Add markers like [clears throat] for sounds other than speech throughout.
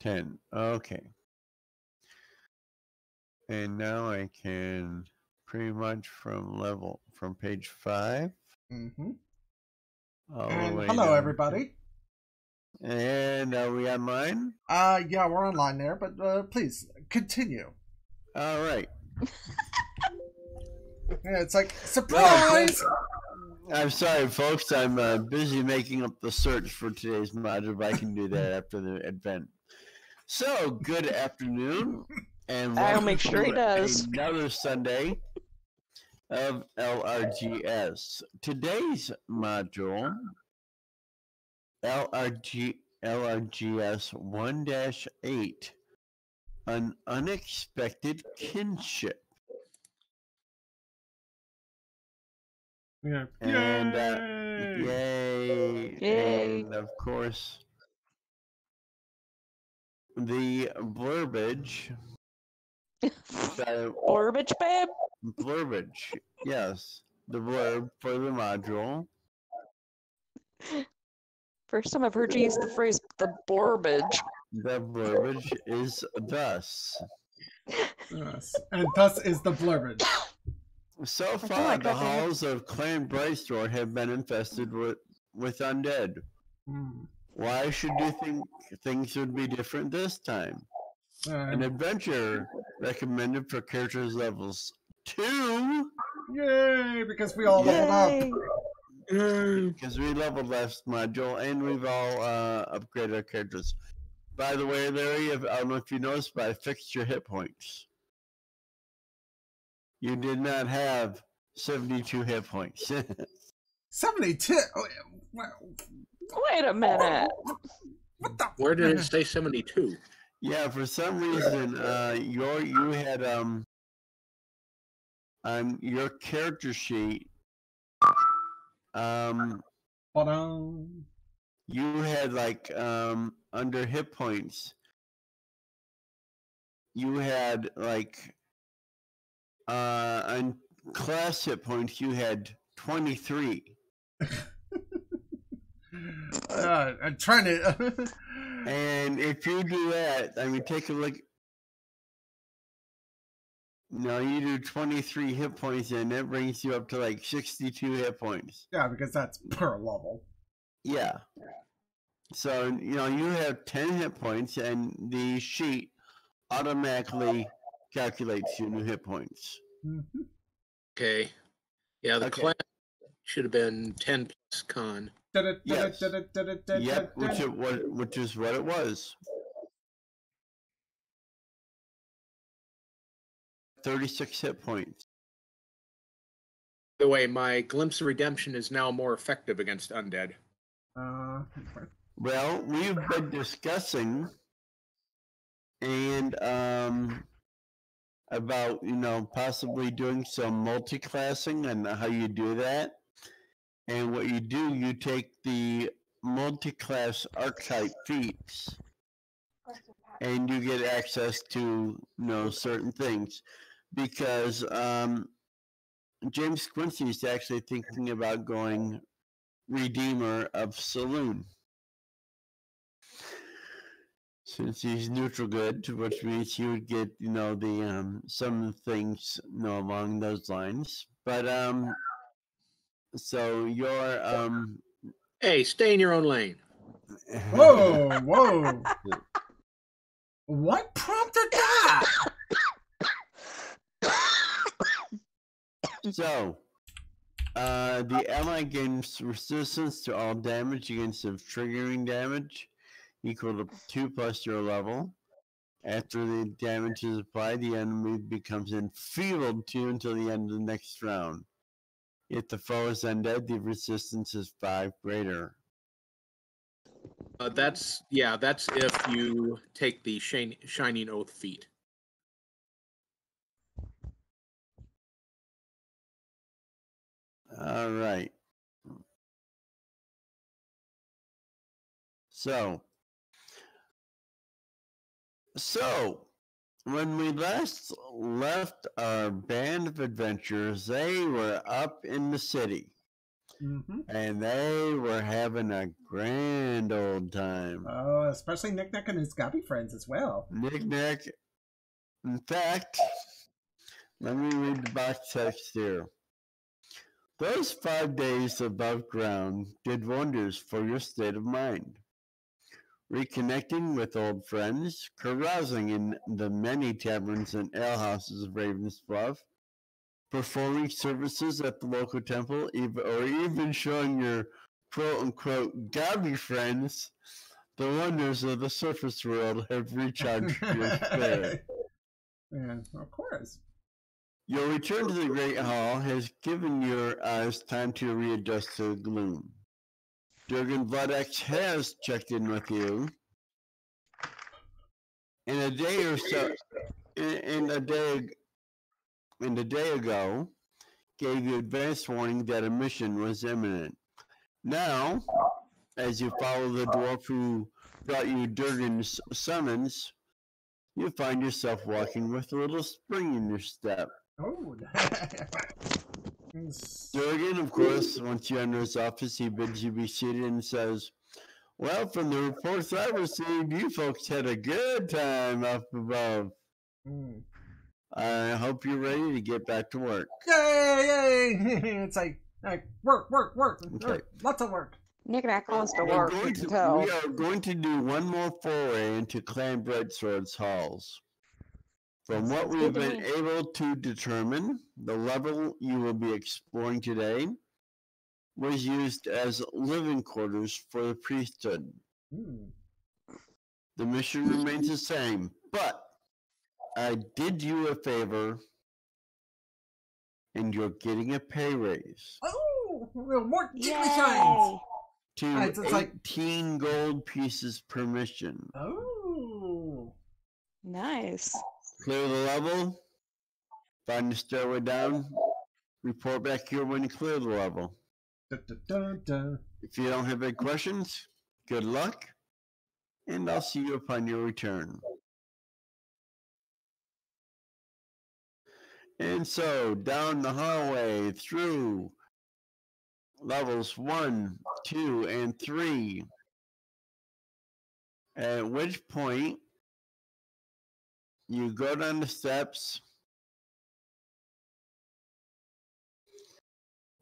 10. Okay. And now I can pretty much from level from page 5 Mm-hmm. all And hello, down everybody. And are we online? Uh, yeah, we're online there, but uh, please continue. All right. [laughs] Yeah, it's like surprise. I'm sorry, folks. I'm uh, busy making up the search for today's module, but I can do that after the event. So, good afternoon, and I'll welcome make sure he to does. Another Sunday of LRGS. Today's module, LRG LRGS 1-8, an unexpected kinship. Yeah. And, uh, Yay! Yay! Yay. And of course, the blurbage. The [laughs] Orbage babe. blurbage. Yes, the blurb for the module. First time I've heard you use the phrase the borbage. The blurbage is thus. Yes. And thus is the blurbage. So far, like the halls of Clan Brightsword have been infested with, with undead. Mm. Why should you think things would be different this time? An Uh, adventure recommended for characters levels two, yay! Because we all leveled up. Because we leveled last module and we've all uh, upgraded our characters. By the way, Larry, if, I don't know if you noticed, but I fixed your hit points. You did not have 72 hit points. [laughs] 72. Oh, What Wait a minute. what the? Where did it [laughs] say 72? yeah, for some reason, uh, your you had um on your character sheet um Ba-dum. you had like um under hit points you had like uh on class hit points you had 23 [laughs] [sighs] Uh, I'm trying to. [laughs] and if you do that i mean take a look no you do 23 hit points and that brings you up to like 62 hit points yeah, because that's per level. yeah so you know you have 10 hit points and the sheet automatically calculates your new hit points Mhm. Okay. Yeah, the Okay. class should have been 10 plus con. Yes. Yep, which it what which is what it was. Thirty-six hit points. By the way, my Glimpse of Redemption is now more effective against undead. Uh, Well, we've been discussing and um about you know possibly doing some multi-classing and how you do that. And what you do, you take the multi-class archetype feats and you get access to you know certain things because um, James Quincy is actually thinking about going Redeemer of Saloon since he's neutral good, which means he would get you know the um, some things you know along those lines. But um, so your um, Hey, stay in your own lane. whoa, whoa. [laughs] What prompted that? So, uh, the ally gains resistance to all damage against of triggering damage equal to 2 plus your level. After the damage is applied, the enemy becomes enfeebled 2 until the end of the next round. If the foe is undead, the resistance is 5 greater. Uh, that's, yeah, that's if you take the Shin- Shining Oath feat. All right. So, so when we last left our band of adventurers, they were up in the city. hmm and they were having a grand old time. Oh, especially Nick Nack and his Gobby friends as well. Nick Nack. In fact, let me read the box text here. Those five days above ground did wonders for your state of mind. Reconnecting with old friends, carousing in the many taverns and alehouses of Ravensbluff, performing services at the local temple, or even showing your quote unquote gobby friends the wonders of the surface world have recharged your [laughs] spirit. Yeah, of course. Your return to the Great Hall has given your eyes time to readjust to the gloom. Durgan Vlodex has checked in with you. In a day or so, in, in a day, in a day ago, gave you advance warning that a mission was imminent. Now, as you follow the dwarf who brought you Durgan's summons, you find yourself walking with a little spring in your step. Oh. [laughs] It's- Durgan, of course, once you enter his office, he bids you be seated and says, Well, from the reports I received, you folks had a good time up above. Mm. I hope you're ready to get back to work. Yay! Yay! [laughs] it's like, like work, work, work, Okay. work, lots of work. Nick Nack wants to work, to, we are going to do one more foray into Clan Brightsword's halls. From what we've been able to determine, the level you will be exploring today was used as living quarters for the priesthood. Mm. The mission remains the same, but I did you a favor and you're getting a pay raise Oh, little more jiggly shines. To Alright, so it's like- 18 gold pieces per mission. Oh. Nice. Clear the level, find the stairway down, report back here when you clear the level. Dun, dun, dun. If you don't have any questions, good luck, and I'll see you upon your return. And so, down the hallway through levels one, two, and three. At which point, you go down the steps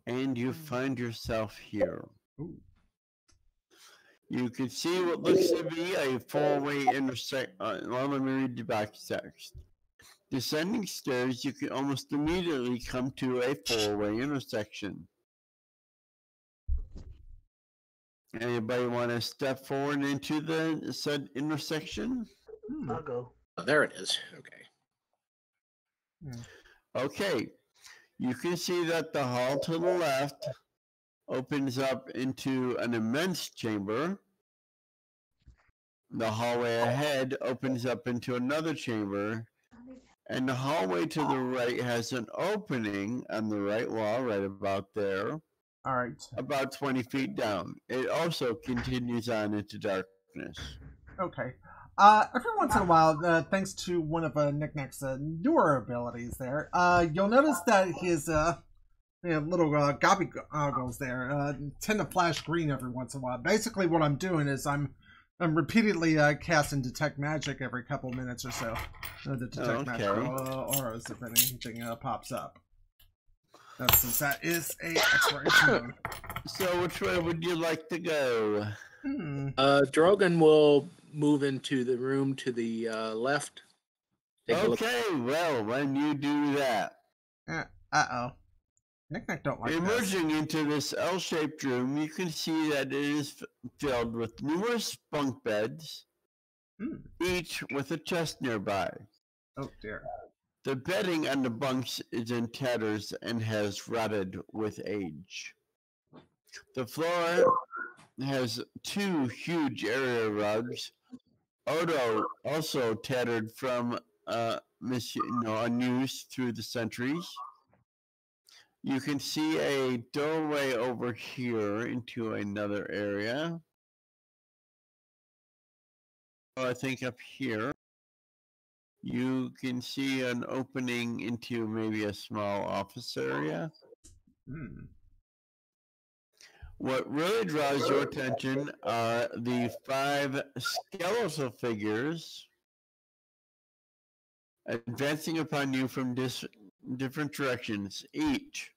and you find yourself here. Ooh. You can see what looks to be a four-way intersect. Uh, well, let me read the back text. Descending stairs, you can almost immediately come to a four-way intersection. Anybody want to step forward into the said intersection? Hmm. I'll go. Oh, there it is. Okay. Hmm. Okay, you can see that the hall to the left opens up into an immense chamber. The hallway ahead opens up into another chamber. And the hallway to the right has an opening on the right wall, right about there, All right. about 20 feet down. It also continues on into darkness. Okay. Uh, every once in a while, uh, thanks to one of uh, Nick Nack's uh, newer abilities there, uh, you'll notice that his uh, you know, little uh, gobby goggles there uh, tend to flash green every once in a while. Basically, what I'm doing is I'm I'm repeatedly uh, casting detect magic every couple minutes or so uh, to detect magic Okay. uh, auras if anything uh, pops up. That's since that is a exploration mode. [laughs] So, which way would you like to go? Hmm. Uh, Drogon will move into the room to the uh, left. Take. Okay, well, when you do that, Uh oh. Nick Nack don't like this. Emerging into this L-shaped room, you can see that it is filled with numerous bunk beds, Hmm. each with a chest nearby. Oh dear. The bedding on the bunks is in tatters and has rotted with age. The floor has two huge area rugs, Odo also tattered from uh, mis- you know, unused through the centuries. You can see a doorway over here into another area. I think up here. You can see an opening into maybe a small office area. Hmm. What really draws your attention are the five skeletal figures advancing upon you from dis- different directions, each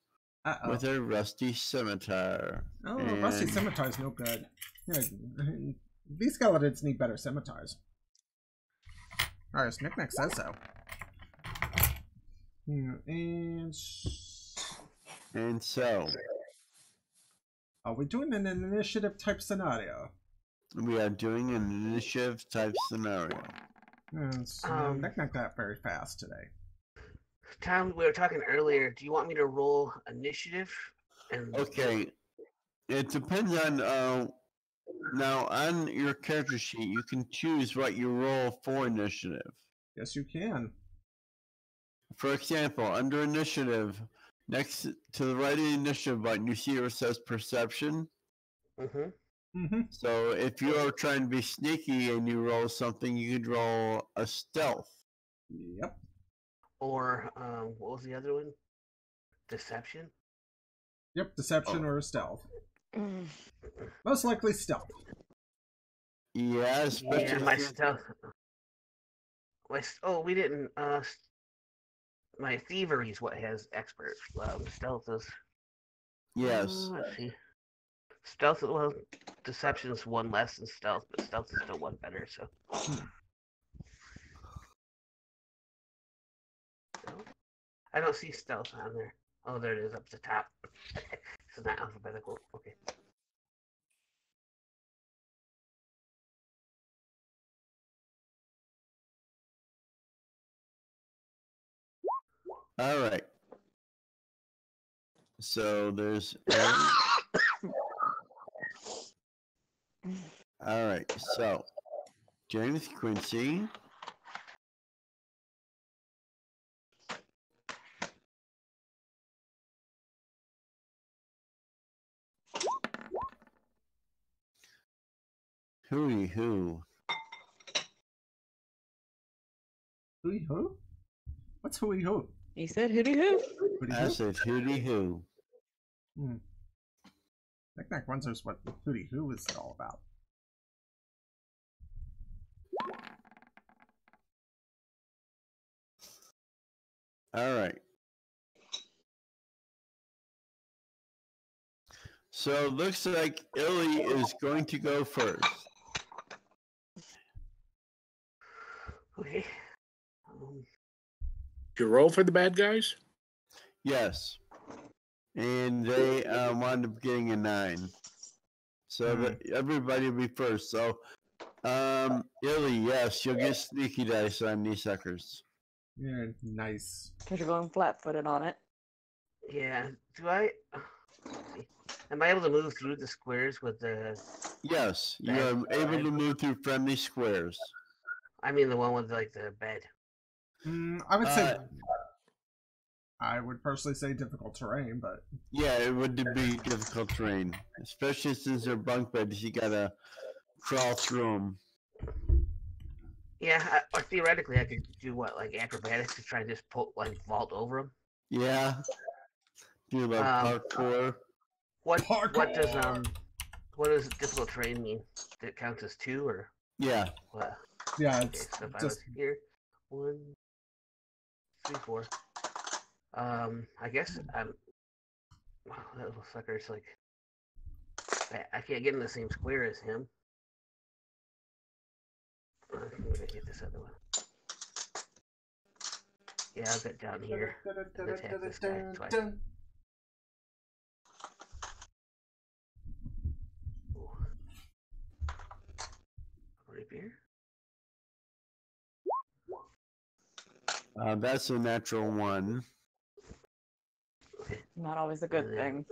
Uh-oh. with a rusty scimitar. Oh, rusty And- scimitar's no good. Yeah, these skeletons need better scimitars. Alright, Nick Nick says so. Hmm, And And so are we doing an initiative type scenario? we are doing an initiative type scenario. And so Um, Nick Nick that very fast today. Tom, we were talking earlier. Do you want me to roll initiative? And Okay. It depends on uh now on your character sheet you can choose what you roll for initiative. Yes, you can. For example, under initiative, next to the right of the initiative button, you see where it says perception. Mhm. Mm-hmm. So if you are trying to be sneaky and you roll something, you could roll a stealth. Yep. Or um, what was the other one? Deception. Yep, deception or stealth. Mm. Most likely stealth. Yeah, especially Yeah, my stealth. My s- oh, we didn't. Uh, s- my thievery is what has expert. Um, stealth is. yes. Uh, let's see. Stealth. Well, deception is one less than stealth, but stealth is still one better. So. I don't see stealth on there. Oh, there it is up the top. [laughs] it's not alphabetical. Okay. All right. So there's. All right. So James Quincy. Hooey hoo. Hooey hoo? What's hooey hoo? He said hooty hoo. Hooty I said hooty hoo. Hmm. Nick Nack wonders what hooty hoo is all about. All right. So it looks like Illy is going to go first. Okay. Um, Did you roll for the bad guys? Yes. And they uh, wound up getting a nine. So Hmm. that everybody will be first. So, um, Illy, yes, you'll get sneaky dice on these suckers. Yeah, nice. Because you're going flat footed on it. yeah. Do I? Am I able to move through the squares with the? Yes, you are able to move through friendly squares. I mean the one with like the bed. Mm, I would say. Uh, I would personally say difficult terrain, but Yeah, it would be difficult terrain, especially since they're bunk beds. You gotta crawl through them. Yeah, I, or theoretically, I could do what like acrobatics to try and just pull like vault over them. Yeah. Do like Um, parkour. What what does um what does difficult terrain mean? That counts as two or Yeah. what? yeah, Okay, so if I just was here, one, three, four. Um, I guess I'm. Wow, that little sucker's like. I, I can't get in the same square as him. I'm gonna get this other one. Yeah, I'll get down here. attack this guy twice. Rapier. Uh, that's a natural one. Not always a good Yeah. thing.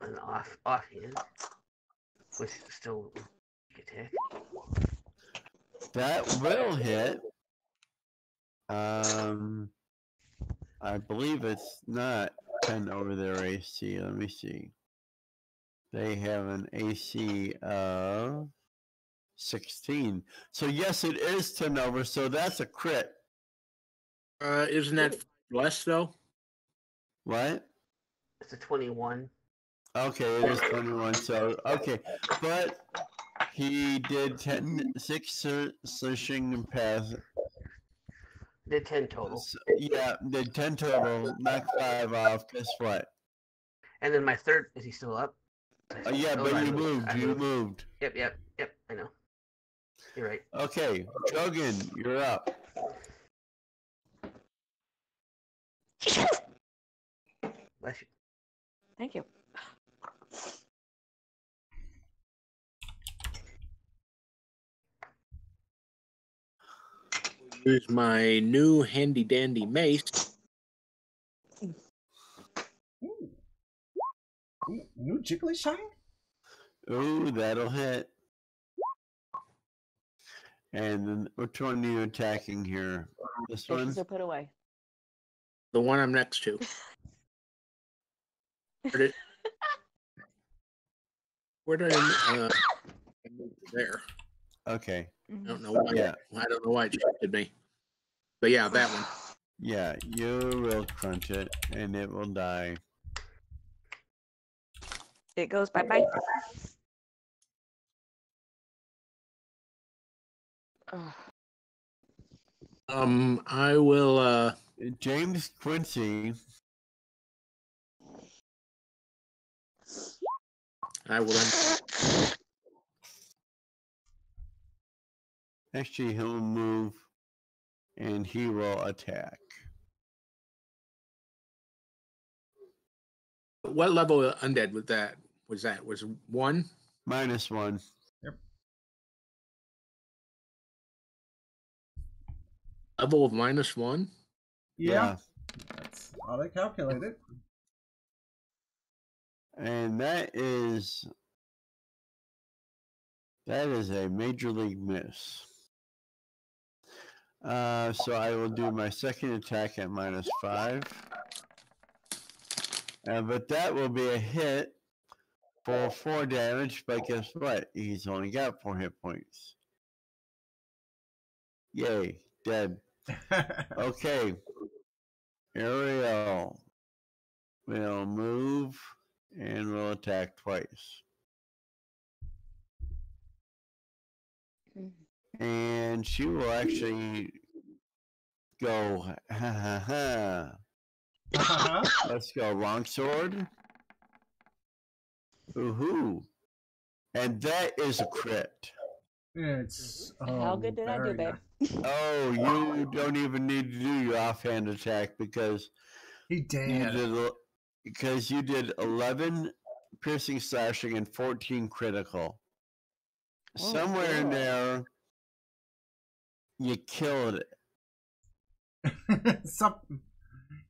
an off offhand, which is still attack. That will hit. Um, I believe it's not 10 over their AC. Let me see. They have an AC of 16. So, yes, it is 10 over. So, that's a crit. Uh, isn't that less though? What? It's a twenty-one. Okay, it is 21. So, okay. But he did 10, 6 ser- slishing pass. Did ten total, s- Yeah, did 10 total. Knocked 5 off. Guess what? and then my third is he still up? Uh, yeah, Oh, but I you moved, moved. You moved. moved. Yep, yep, yep. I know. You're right. Okay, Jogan, you're up. Bless you. Thank you. Use my new handy dandy mace. Ooh. Ooh, New Jiggly Shine? Ooh, that'll hit. And then which one are you attacking here? This one? Are put away. The one I'm next to. Where did, where did I, uh, I moved there? Okay. I don't know why. Yeah. I don't know why it shifted me. But yeah, that one. Yeah, you will crunch it and it will die. It goes bye bye. Um, I will. uh James Quincy, I will then. actually, he'll move and he will attack. What level of undead was that? Was that was one? Minus one. Yep. Level of minus one. Yeah. That's how they calculate it. And that is that is a major league miss. Uh, so I will do my second attack at minus five. Uh, but that will be a hit for four damage. But guess what? He's only got four hit points. Yay, dead. [laughs] Okay. Ariel will move and will attack twice. And she will actually go, ha ha ha. Uh-huh. Let's go, longsword. Woohoo. And that is a crit. It's How oh, good did I do, babe? Nice. Oh, you don't even need to do your offhand attack because He you did. did because you did 11 piercing slashing and 14 critical. Oh, Somewhere in there, you killed it. [laughs] Some,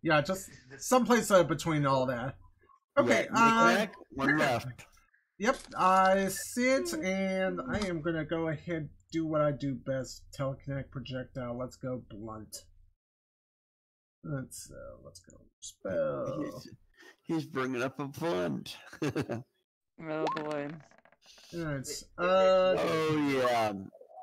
yeah, just someplace uh, between all that. Okay, Yeah, uh, one left. Yep, I see it, and I am gonna go ahead do what I do best: telekinetic projectile. Let's go blunt. Let's uh, let's go spell. He's, [laughs] he's bringing up a blunt. [laughs] Oh boy. It's uh, oh yeah,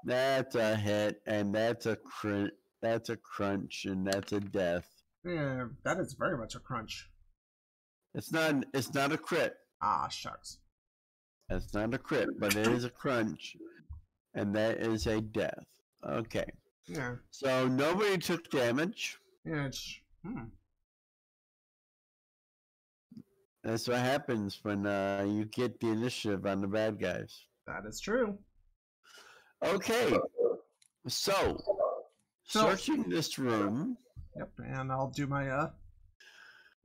that's a hit, and that's a crit. That's a crunch, and that's a death. yeah, that is very much a crunch. It's not. It's not a crit. Ah, shucks. That's not a crit, but it is a crunch, and that is a death. Okay, Yeah, so nobody took damage. yeah. It's, hmm. That's what happens when uh, you get the initiative on the bad guys. That is true. Okay, so So- searching this room. Yep, and I'll do my uh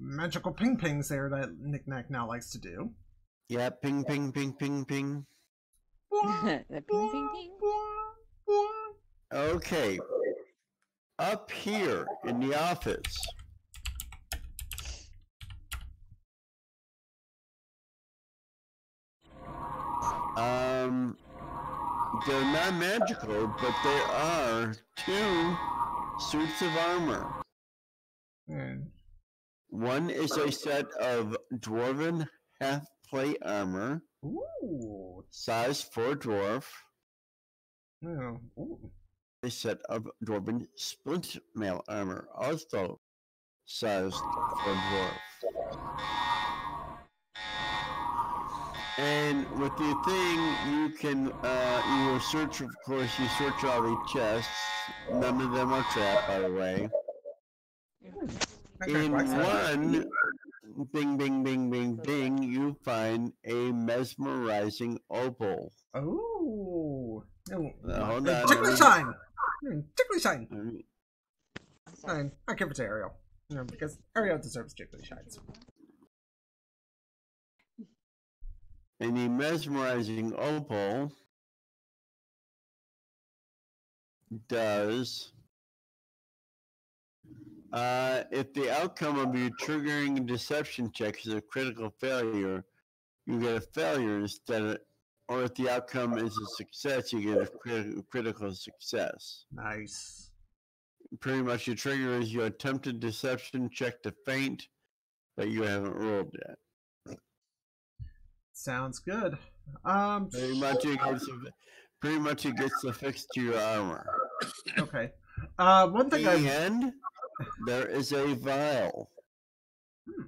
magical ping pings there that Knick-Knack now likes to do. Yeah, ping, ping, ping, ping, ping. [laughs] the ping ping ping. Okay, up here in the office. Um, they're not magical, but there are two suits of armor. And One is a set of dwarven half plate armor, ooh, size for dwarf. yeah, ooh. A set of dwarven splint mail armor, also size for dwarf. And with the thing, you can uh, you will search. Of course, you search all the chests. None of them are trapped, by the way. In one, bing, bing, bing, bing, bing, you find a mesmerizing opal. Oh. Oh, Uh, hold on, Tickly let me- shine. Tickly shine. Fine. I give it to Ariel. You know, because Ariel deserves tickly shines. And the mesmerizing opal does uh, if the outcome of your triggering deception check is a critical failure, you get a failure instead of, or if the outcome is a success, you get a crit- critical success. Nice. Pretty much, your trigger is your attempted deception check to feint, but you haven't rolled yet. Sounds good. Um. Pretty much, it gets pretty much it gets affixed to your armor. Okay. Uh, one thing I there is a vial Hmm.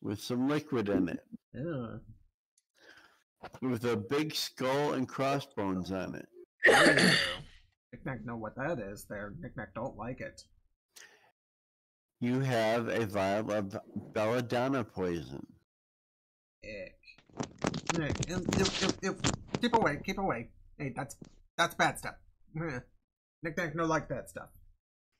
with some liquid in it, yeah. with a big skull and crossbones on it. [coughs] Knick-knack know what that is. There, Knick-knack don't like it. You have a vial of belladonna poison. Ick. Hey, ew, ew, ew, ew. Keep away, keep away. Hey, that's that's bad stuff. [laughs] Knick-knack no like that stuff.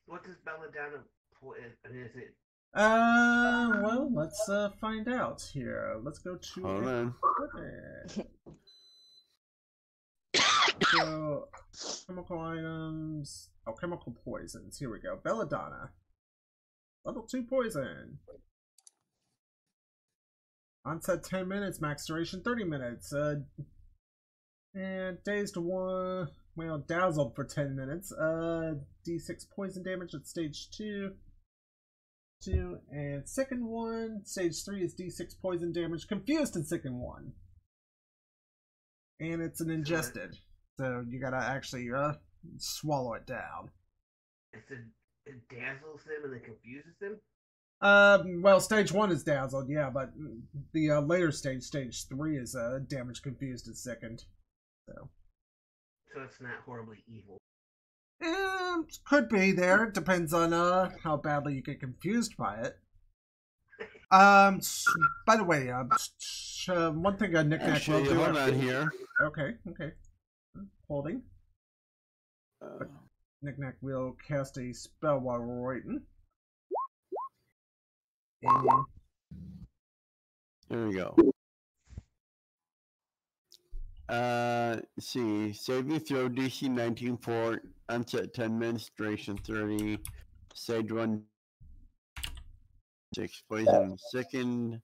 What does Belladonna po- uh, is it? Uh, well, let's uh find out here. Let's go to Hold on. equipment. [coughs] So, chemical items. Oh, chemical poisons. Here we go. Belladonna. Level 2 poison. Onset 10 minutes, max duration 30 minutes. Uh, and dazed one. Well, dazzled for 10 minutes. Uh, d6 poison damage at stage 2. 2. And second one, stage 3 is d6 poison damage. Confused in second one. And it's an ingested. So you gotta actually uh, swallow it down. It's a, it dazzles them and it confuses them. Um, well, stage one is dazzled, yeah, but the uh, later stage, stage three, is uh, damage confused at second. So, So it's not horribly evil. um, could be there. It depends on uh how badly you get confused by it. [laughs] Um, by the way, sh- uh one thing a knickknack will Actually, do. hold on here. Okay, okay, holding. Uh, Knickknack will cast a spell while we're waiting. And Here we go. Uh, see, saving throw DC 19 for onset 10 minutes, duration 30, stage 1, 6 poison second,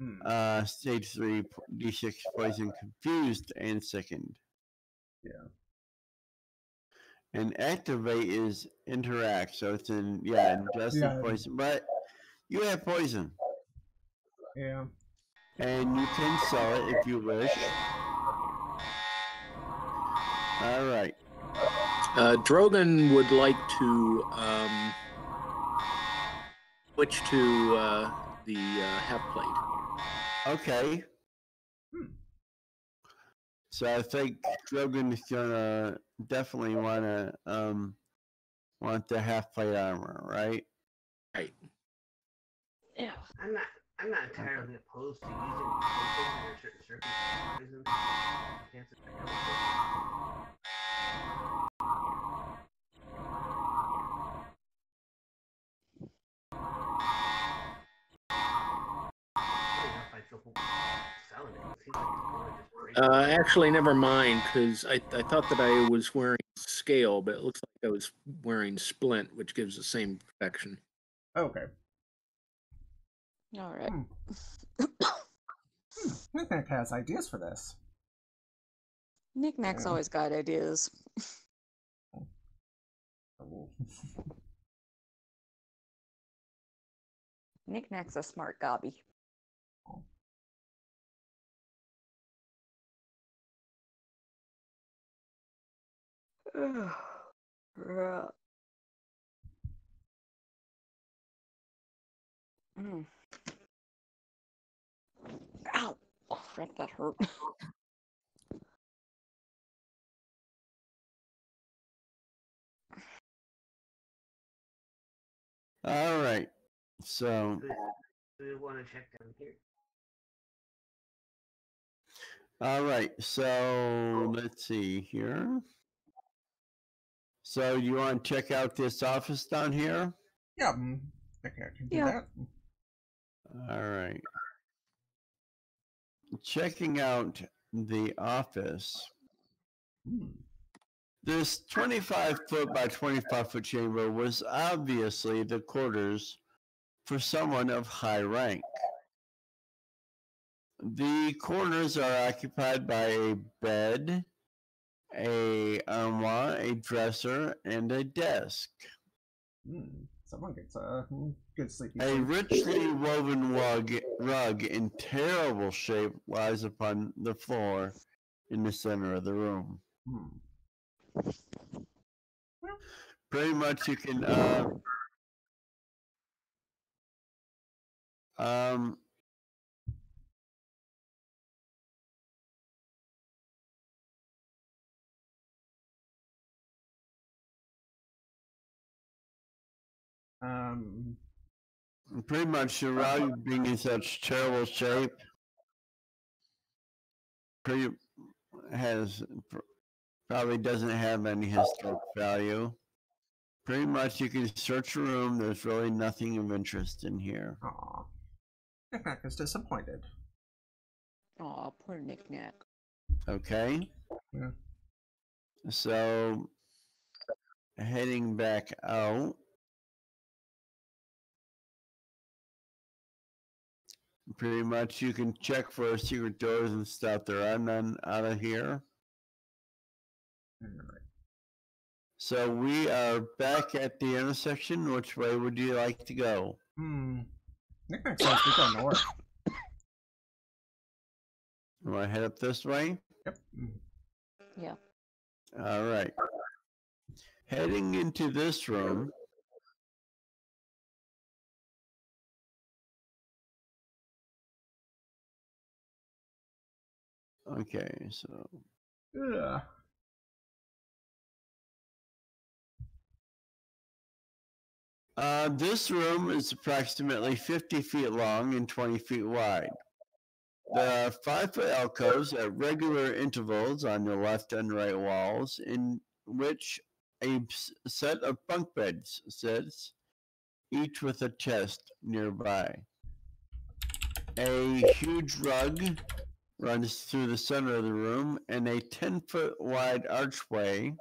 hmm, uh, stage 3 D6 poison confused and second. Yeah. And activate is interact, so it's in, yeah, ingested Yeah. poison, but you have poison. yeah. and you can sell it if you wish. All right. Uh, Drogon would like to um, switch to uh, the uh, half plate. Okay. Hmm. So I think Drogon is gonna definitely wanna um want the half plate armor, right? Right. Yeah. I'm not. I'm not entirely opposed to using poison under certain circumstances. Chances. I don't know I feel selling it. It seems like it's more just breaking Uh, actually, never mind, because I, I thought that I was wearing scale, but it looks like I was wearing splint, which gives the same protection. Okay. All right. Hmm, Knickknack has ideas for this. Knickknack's Yeah. always got ideas. Oh. Knickknack's a smart gobby. Mm. Ow. Crap, that hurt. All right. So, Do, do we want to check down here? all right. So, let's see here. So, you want to check out this office down here? Yeah, mm, I I can do Yeah. that. All right. Checking out the office. Hmm. This 25 foot by 25 foot chamber was obviously the quarters for someone of high rank. The corners are occupied by a bed, a armoire, a dresser, and a desk. Hmm. Someone gets a mm, good sleepy. A richly woven rug, rug in terrible shape lies upon the floor in the center of the room. Hmm. Pretty much you can uh, um Um. pretty much the rug being in such terrible shape pretty has probably doesn't have any historic value. Pretty much you can search a room, there's really nothing of interest in here. Aw. Knickknack is disappointed. Aw, poor knickknack. Okay. Yeah. So heading back out. Pretty much you can check for secret doors and stuff. There are none out of here. Alright. So we are back at the intersection. Which way would you like to go? Hmm. Knickknack says we go north. You want to head up this way? Yep. Mm. Yeah. All right. Heading into this room. Okay, so Ugh. uh, this room is approximately 50 feet long and 20 feet wide. There are five foot alcoves at regular intervals on the left and right walls, in which a set of bunk beds sits, each with a chest nearby. A huge rug runs through the center of the room, and a 10 foot wide archway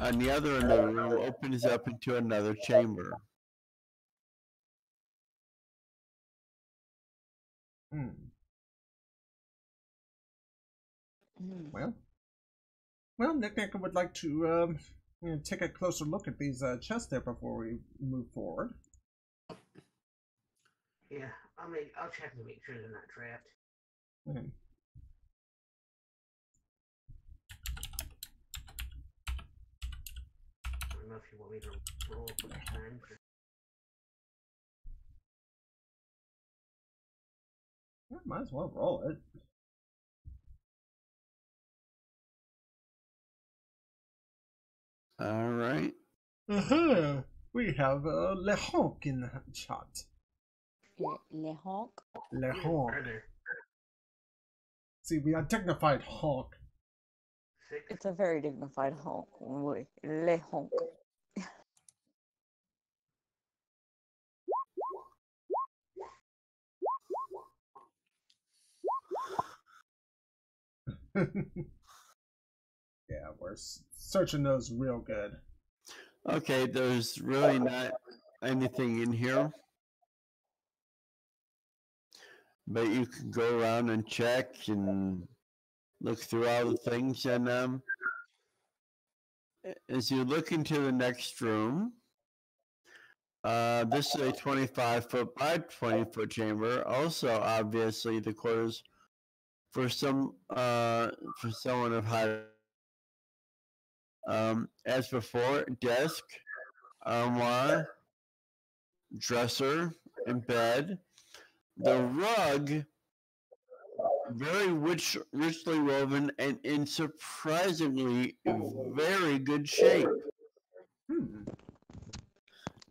on the other end of the room opens up into another chamber. Hmm. Hmm. Well. Well, Knickknack would like to um, you know, take a closer look at these uh, chests there before we move forward. Yeah, I'll make. I'll check to make sure they're not trapped. Hmm. I don't know if you want me to roll for this time. Yeah, might as well roll it. All right. Uh-huh. We have uh, Le Honk in the chat. Le, le honk. Le Even Honk. See, we are dignified honk. It's a very dignified honk. Le honk. [laughs] yeah, we're searching those real good. Okay, there's really not anything in here. But you can go around and check and look through all the things and um as you look into the next room, uh this is a 25 foot by 20 foot chamber. Also obviously the quarters for some uh for someone of high um, as before, desk, armoire, dresser, and bed. The rug very rich, richly woven and in surprisingly very good shape. Hmm.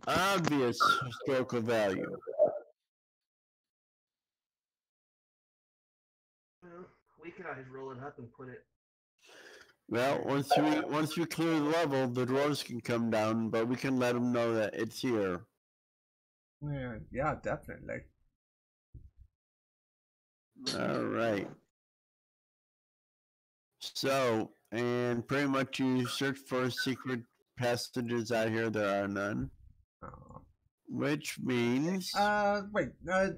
Obvious historical value. Well, we could always roll it up and put it. Well, once we once we clear the level, the dwarves can come down, but we can let them know that it's here. Yeah, yeah, definitely. All right. So, and pretty much you search for secret passages out here. There are none, Uh, which means uh wait. Uh,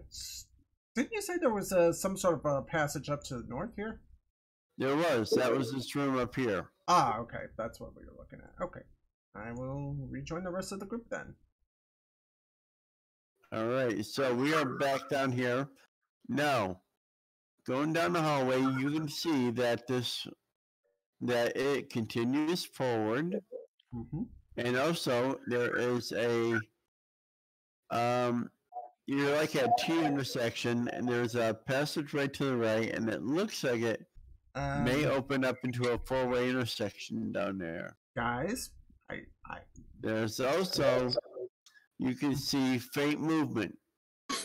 didn't you say there was uh, some sort of a passage up to the north here? there was. That was this room up here. Ah, okay, that's what we were looking at. Okay, I will rejoin the rest of the group then. All right. So we are back down here. Now, going down the hallway, you can see that this that it continues forward. Mm-hmm. And also, there is a um, you're like at T intersection, and there's a passage right to the right, and it looks like it Um, may open up into a four-way intersection down there. guys, I, I, There's also you can see faint movement.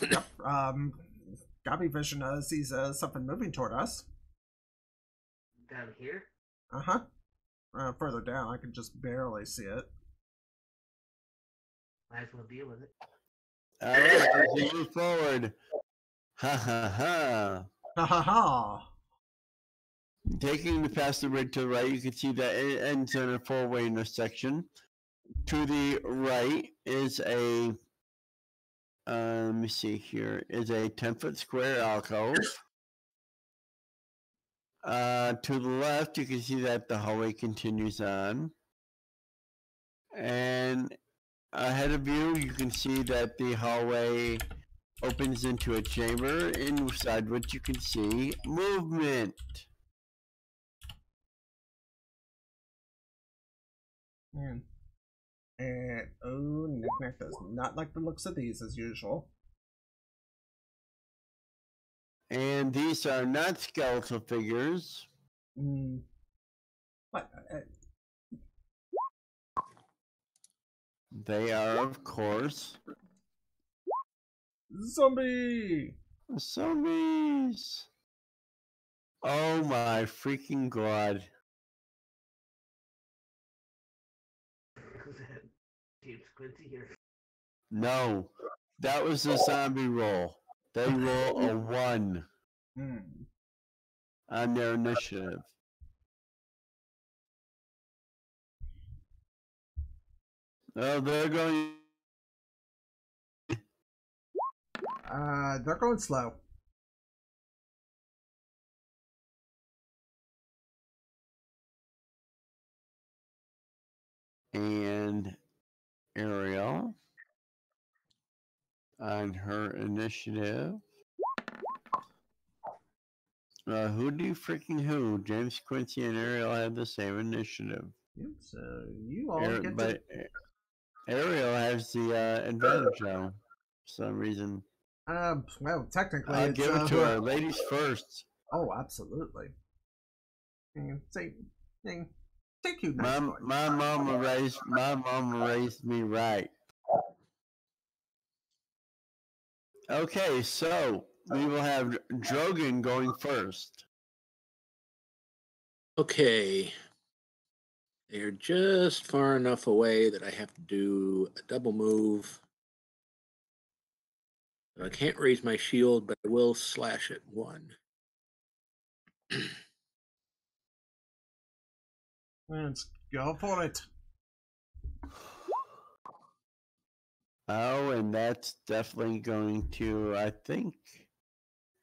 yep. Um, Gabby Vision uh, sees uh, something moving toward us. Down here? Uh-huh. Uh Further down, I can just barely see it. Might as well deal with it. All right, as we move forward. Ha ha ha. Ha ha ha! Taking the passage right to the right, you can see that it ends in a four-way intersection. To the right is a, uh, let me see here, is a 10-foot square alcove. Uh, to the left, you can see that the hallway continues on. And ahead of you, you can see that the hallway opens into a chamber inside which you can see movement. Man. And oh, Knickknack does not like the looks of these as usual. And these are not skeletal figures. Mm. What? Uh, They are, of course, zombie! zombies. Oh my freaking god. Quincy here? No, that was a zombie roll. They roll a one Hmm. on their initiative. Oh, they're going. Uh, they're going slow. And Ariel on her initiative. Uh, who do you freaking who? James Quincy and Ariel have the same initiative. Yep, so you all Ar- get to. but A- Ariel has the uh, advantage now, for some reason. Um, well, technically, I'll give uh, it to her. Ladies first. Oh, absolutely. Say, mm, thank you, My, boy. my mama raised my mama raised me right. Okay, so we will have Drogon going first. Okay. They're just far enough away that I have to do a double move. I can't raise my shield, but I will slash it one. [clears throat] Let's go for it. Oh, and that's definitely going to. I think.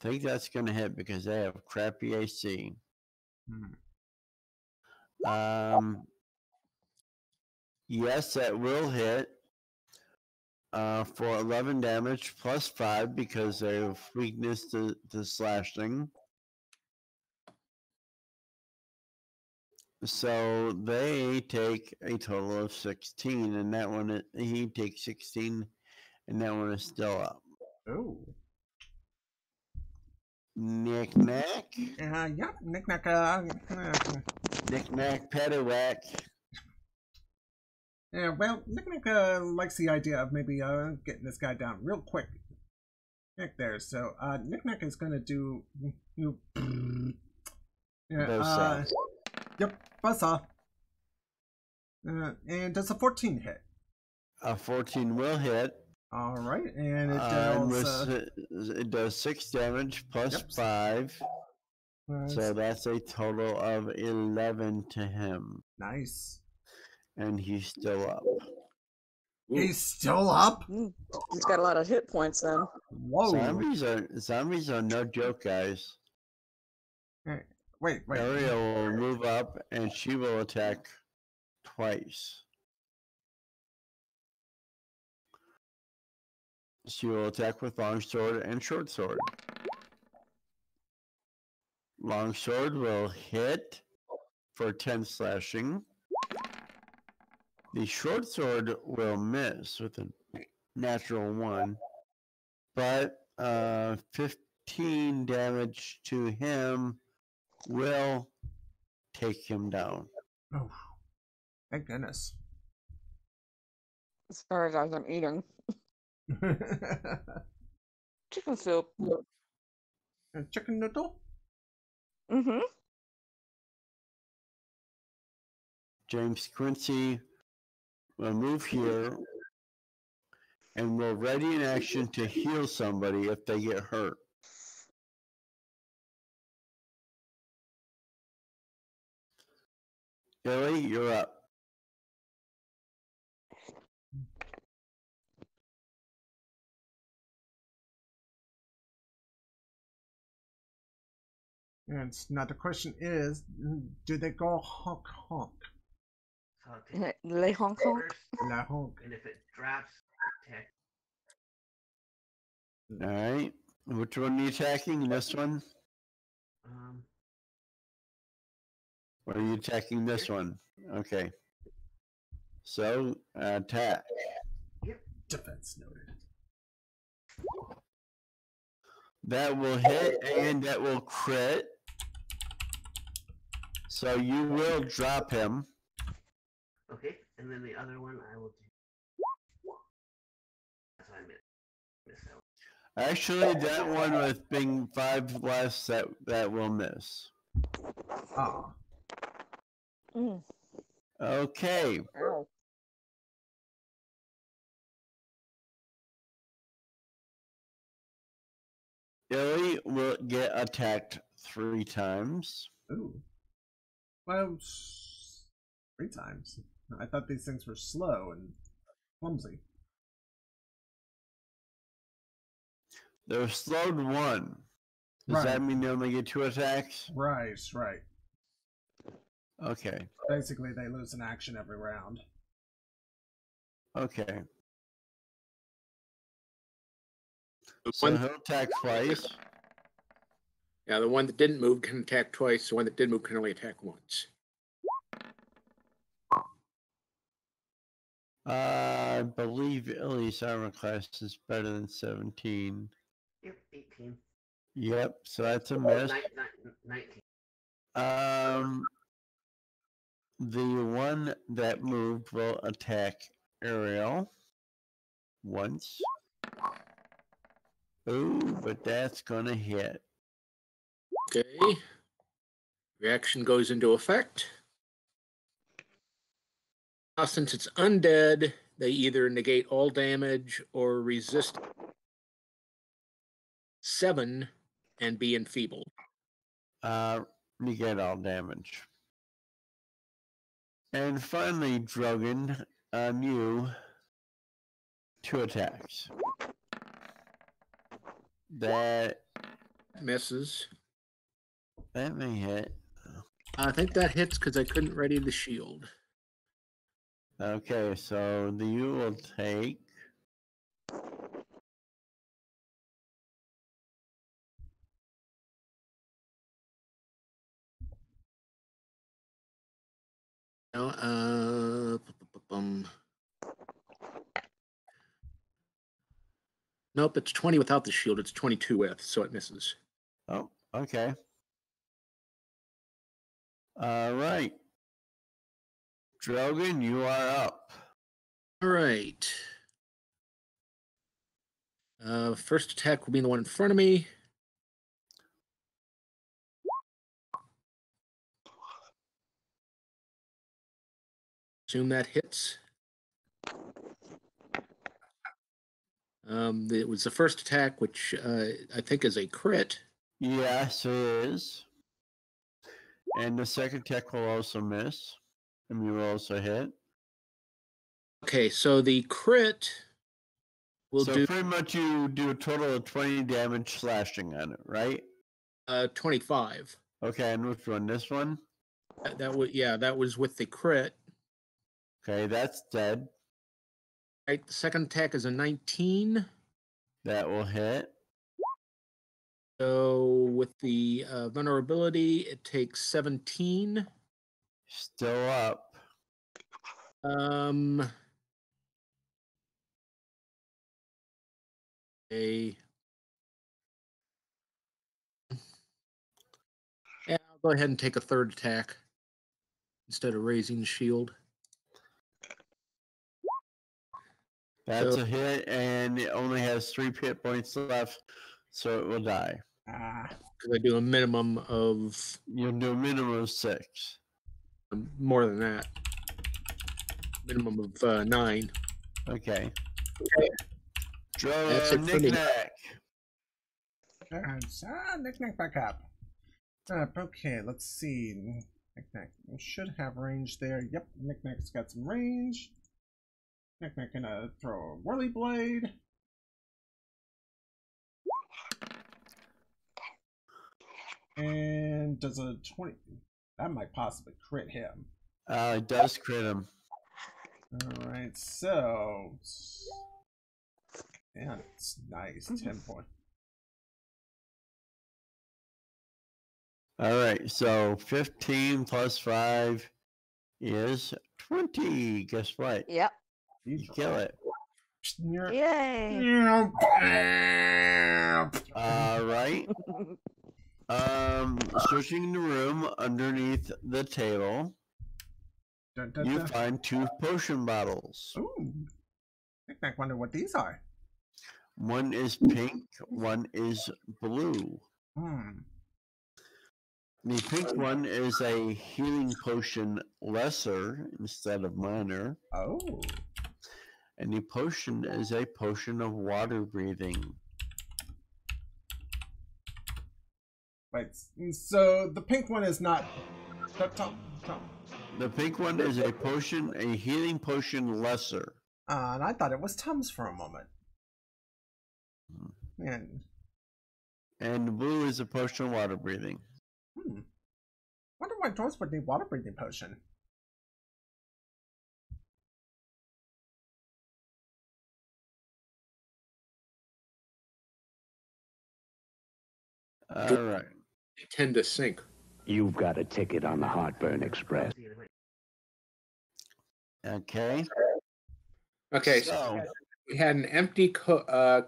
I think that's going to hit because they have crappy AC. Hmm. Um. Yes, that will hit. Uh, for 11 damage plus 5 because they have weakness to, to slashing. So they take a total of 16, and that one, i- he takes 16, and that one is still up. Oh. Knick knack, Uh, yep, knick knack. Uh, knick knack, paddywhack. yeah, well, knick knack uh, likes the idea of maybe uh, getting this guy down real quick. Nick there. So uh, knick knack is gonna do. You. [clears throat] Yeah, uh. Yep, buzzsaw. Uh, and does a 14 hit? A 14 will hit. All right, and it Uh, does. with Uh, it does six damage plus Yep. five. uh, So that's a total of 11 to him. nice. And he's still up. He's still up. Mm, He's got a lot of hit points then. Whoa! Zombies are zombies are no joke, guys. Hey, Wait, wait. Ariel will move up and she will attack twice. She will attack with long sword and short sword. Long sword will hit for 10 slashing. The short sword will miss with a natural one, but uh, 15 damage to him will take him down. Oh, thank goodness. As far as I'm eating. [laughs] Chicken soup. And chicken noodle? Mm-hmm. James Quincy will move here and will ready in action to heal somebody if they get hurt. Billy, you're up. And now the question is, do they go honk honk? So I'll take Le Hong Kong. first, La honk. and if it drops, attack. All right. Which one are you attacking? This one? Um, Are you attacking this one? Okay. So, attack. Defense noted. That will hit and that will crit. So you will drop him. okay, and then the other one I will do. That's what I missed. Missed that one. Actually, that one with being five less, that that will miss. Ah, Mm. Okay. Ow. Illy will get attacked three times. ooh. Well, three times. I thought these things were slow and clumsy. They're slowed one. Does Right. that mean they only get two attacks? Right, right. Okay. Basically, they lose an action every round. Okay. The So one, he'll attack twice. yeah, the one that didn't move can attack twice. The one that did move can only attack once. Uh, I believe Illy's armor class is better than 17. Yep, 18. Yep, so that's a Nine, miss. nine, 19. Um, the one that moved will attack Ariel once. Ooh, but that's gonna hit. Okay. Reaction goes into effect. Now, since it's undead, they either negate all damage or resist seven and be enfeebled. Uh, get all damage. And finally, Drogon, on you, two attacks. That Misses. that may hit. I think that hits because I couldn't ready the shield. Okay, so the you will take No, uh, bum. Nope, it's 20 without the shield. It's 22 with, so it misses. Oh, okay. All right. Drogon, you are up. All right. Uh, first attack will be the one in front of me. Assume that hits. Um, it was the first attack, which uh, I think is a crit. Yes, it is. And the second attack will also miss. And you will also hit. Okay, so the crit will so do pretty much you do a total of 20 damage slashing on it, right? uh, 25. Okay, and which one? This one? That, that was yeah, that was with the crit. Okay, that's dead. Right, the second attack is a 19. That will hit. So with the uh, vulnerability, it takes 17. Still up. Um, a yeah, I'll go ahead and take a third attack instead of raising the shield. That's So- a hit, and it only has three hit points left, so it will die. Ah, Because I do a minimum of You'll do a minimum of six. um, more than that. Minimum of uh, nine. Okay. Okay. Draw That's a it knick-knack. ah, knick-knack back up. Uh, okay, let's see. Knick-knack should have range there. Yep, knick-knack's got some range. Knick-knack gonna throw a whirly blade. And does a 20... That might possibly crit him. Uh, it does crit him. Alright, so... Yeah, it's nice. 10 point. All right, so 15 plus 5 is 20. Guess what? Yep. You kill it. You're- Yay. All right. Um, searching the room underneath the table, Dun, dun, you dun. find two potion bottles. Ooh. Knick-knack wonder what these are. One is pink, one is blue. Hmm. The pink one is a healing potion lesser instead of minor, Oh. And the potion is a potion of water breathing. Wait, s- so the pink one is not. Tom, Tom, Tom. The pink one is a potion, a healing potion lesser. Uh, and I thought it was Tums for a moment. And And the blue is a potion of water breathing. hmm. Wonder why Doors would need water breathing potion. All right. They tend to sink. You've got a ticket on the Heartburn Express. Okay. Okay, so So, we had an empty co- uh,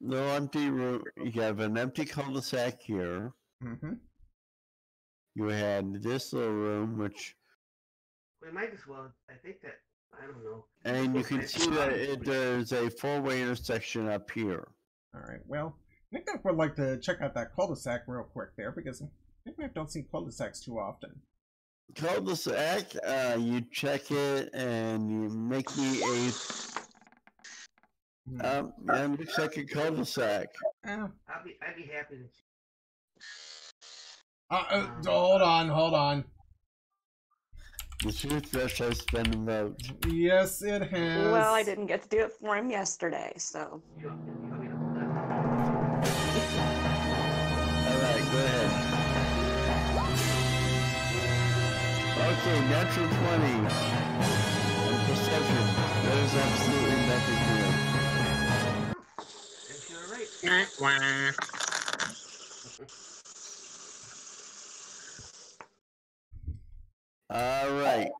no empty room. You have an empty cul-de-sac here. Mm-hmm. You had this little room, which, We might as well. I think that I don't know. and you can see that it, there's a four-way intersection up here. All right. Well, Nick Nick would like to check out that cul-de-sac real quick there because Nick Nick don't see cul-de-sacs too often. Cul-de-sac. Uh, you check it, and you make me a. Hmm. Um, yeah, it looks like a cul-de-sac. Eh. I'll be. I'd be happy to. Uh, uh, hold on, hold on. The toothbrush has been invoked. Yes, it has. Well, I didn't get to do it for him yesterday, so. Go ahead. Okay, natural 20. On perception. There is absolutely nothing here. And right. All right.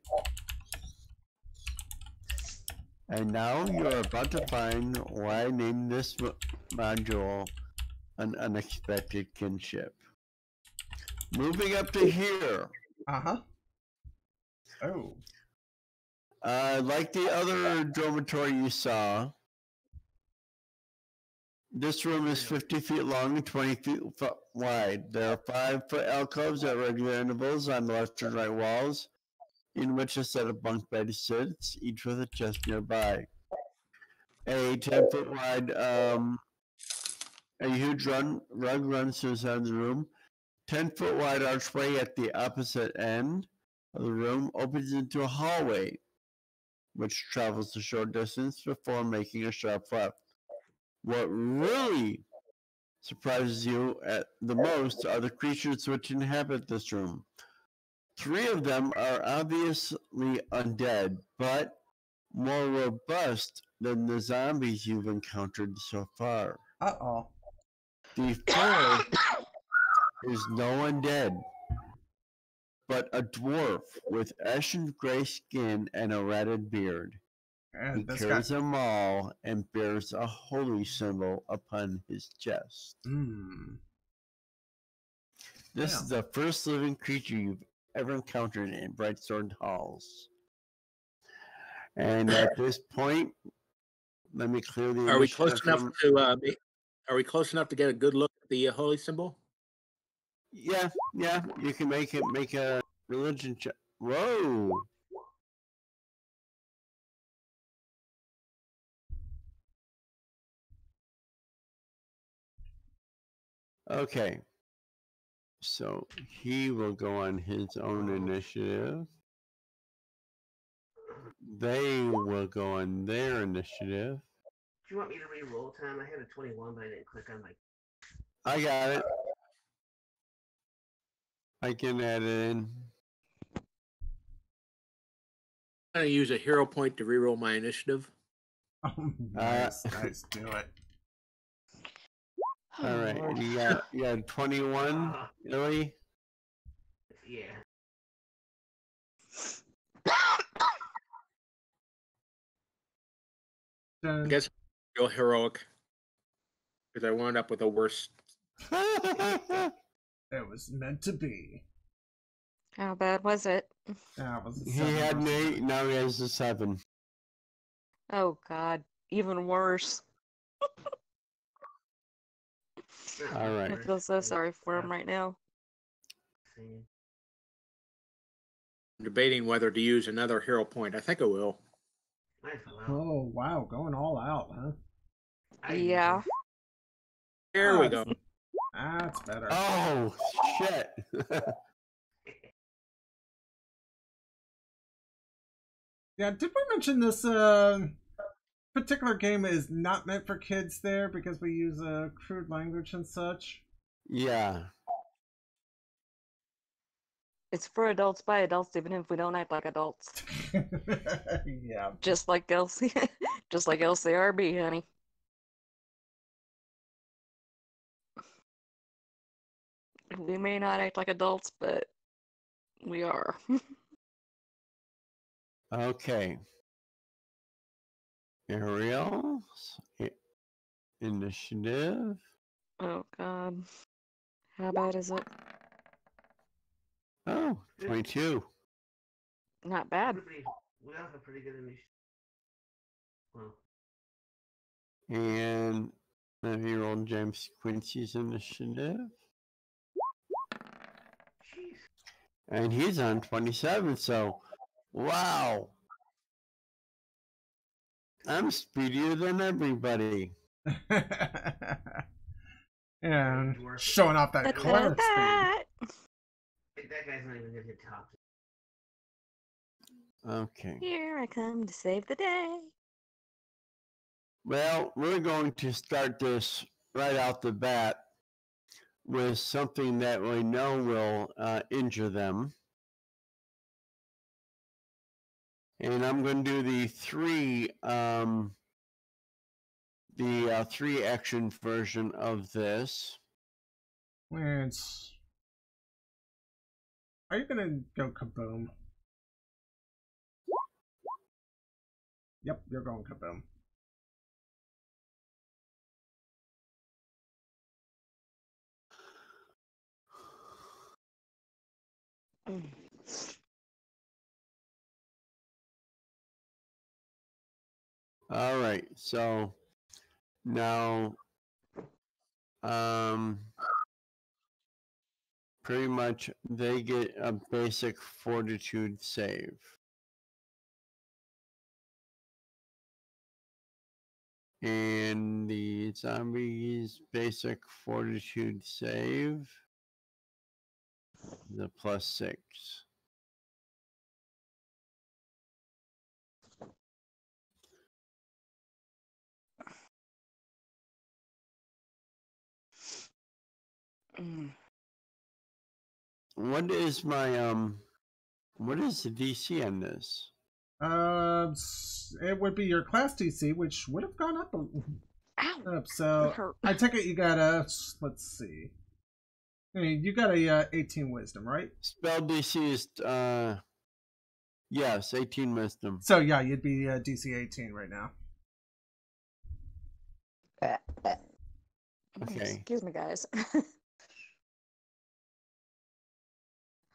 And now you're about to find why I named this module an unexpected kinship. Moving up to here, Uh huh. Oh. uh, like the other dormitory you saw, this room is 50 feet long and 20 feet f- wide. There are five foot alcoves at regular intervals on the left and right walls, in which a set of bunk beds sits, each with a chest nearby. A 10 foot wide, um, a huge run, rug runs through the side of the room. 10 foot wide archway at the opposite end of the room opens into a hallway, which travels a short distance before making a sharp left. What really surprises you at the most are the creatures which inhabit this room. Three of them are obviously undead, but more robust than the zombies you've encountered so far. Uh oh. The fourth [coughs] is no undead, but a dwarf with ashen gray skin and a ratted beard. He And guy. carries a maul and bears a holy symbol upon his chest. Hmm. This Yeah. is the first living creature you've ever encountered in Brightsword Halls. And at [clears throat] this point, let me clear the. Are we initiative close enough from- to, uh, be- are we close enough to get a good look at the uh, holy symbol? Yeah, yeah, you can make it make a religion check. Whoa. Okay. So he will go on his own initiative. They will go on their initiative. Do you want me to re-roll time? I had a 21, but I didn't click on my. I got it. I can add it in. I'm gonna use a hero point to reroll my initiative. [laughs] Oh, nice, nice. Do it. Oh, [laughs] All right. Lord. You got you got 21, Ah, [laughs] really? yeah. I Dun. guess real heroic because I wound up with a worse. It was meant to be. How bad was it? That was a he had an eight, now he has a seven. Oh God, even worse. All right. I feel so sorry for him right now. I'm debating whether to use another hero point. I think I will. Might as well. Oh wow, going all out, huh? Yeah. There we go. That's better. Oh shit! [laughs] Yeah, did we mention this uh, particular game is not meant for kids there because we use uh, crude language and such? yeah. It's for adults by adults, even if we don't act like adults. [laughs] yeah. Just like LC, [laughs] just like LCRB, honey. We may not act like adults, but we are. [laughs] Okay. Ariel, initiative. oh God, how bad is it? Oh, 22. Not bad. We all have pretty good initiative. Well, And let me roll James Quincy's initiative. And he's on 27, so wow. I'm speedier than everybody. [laughs] and showing off that cleric that. Hey, That guy's not even gonna hit top. Okay. Here I come to save the day. Well, we're going to start this right out the bat with something that we know will uh, injure them. And I'm going to do the three, um, the uh, three action version of this. It's... Are you gonna go kaboom? Yep, you're going kaboom. All right. So now, um, pretty much they get a basic fortitude save. And the zombies basic fortitude save the plus six. Mm. What is my um what is the DC on this? Uh, it would be your class DC, which would have gone up. A, Ow! up so I take it you got a. Let's see. I mean, you got a uh, 18 wisdom, right? Spell DC is uh yes, 18 wisdom. So yeah, you'd be uh, DC 18 right now. [laughs] Okay. Excuse me, guys. [laughs]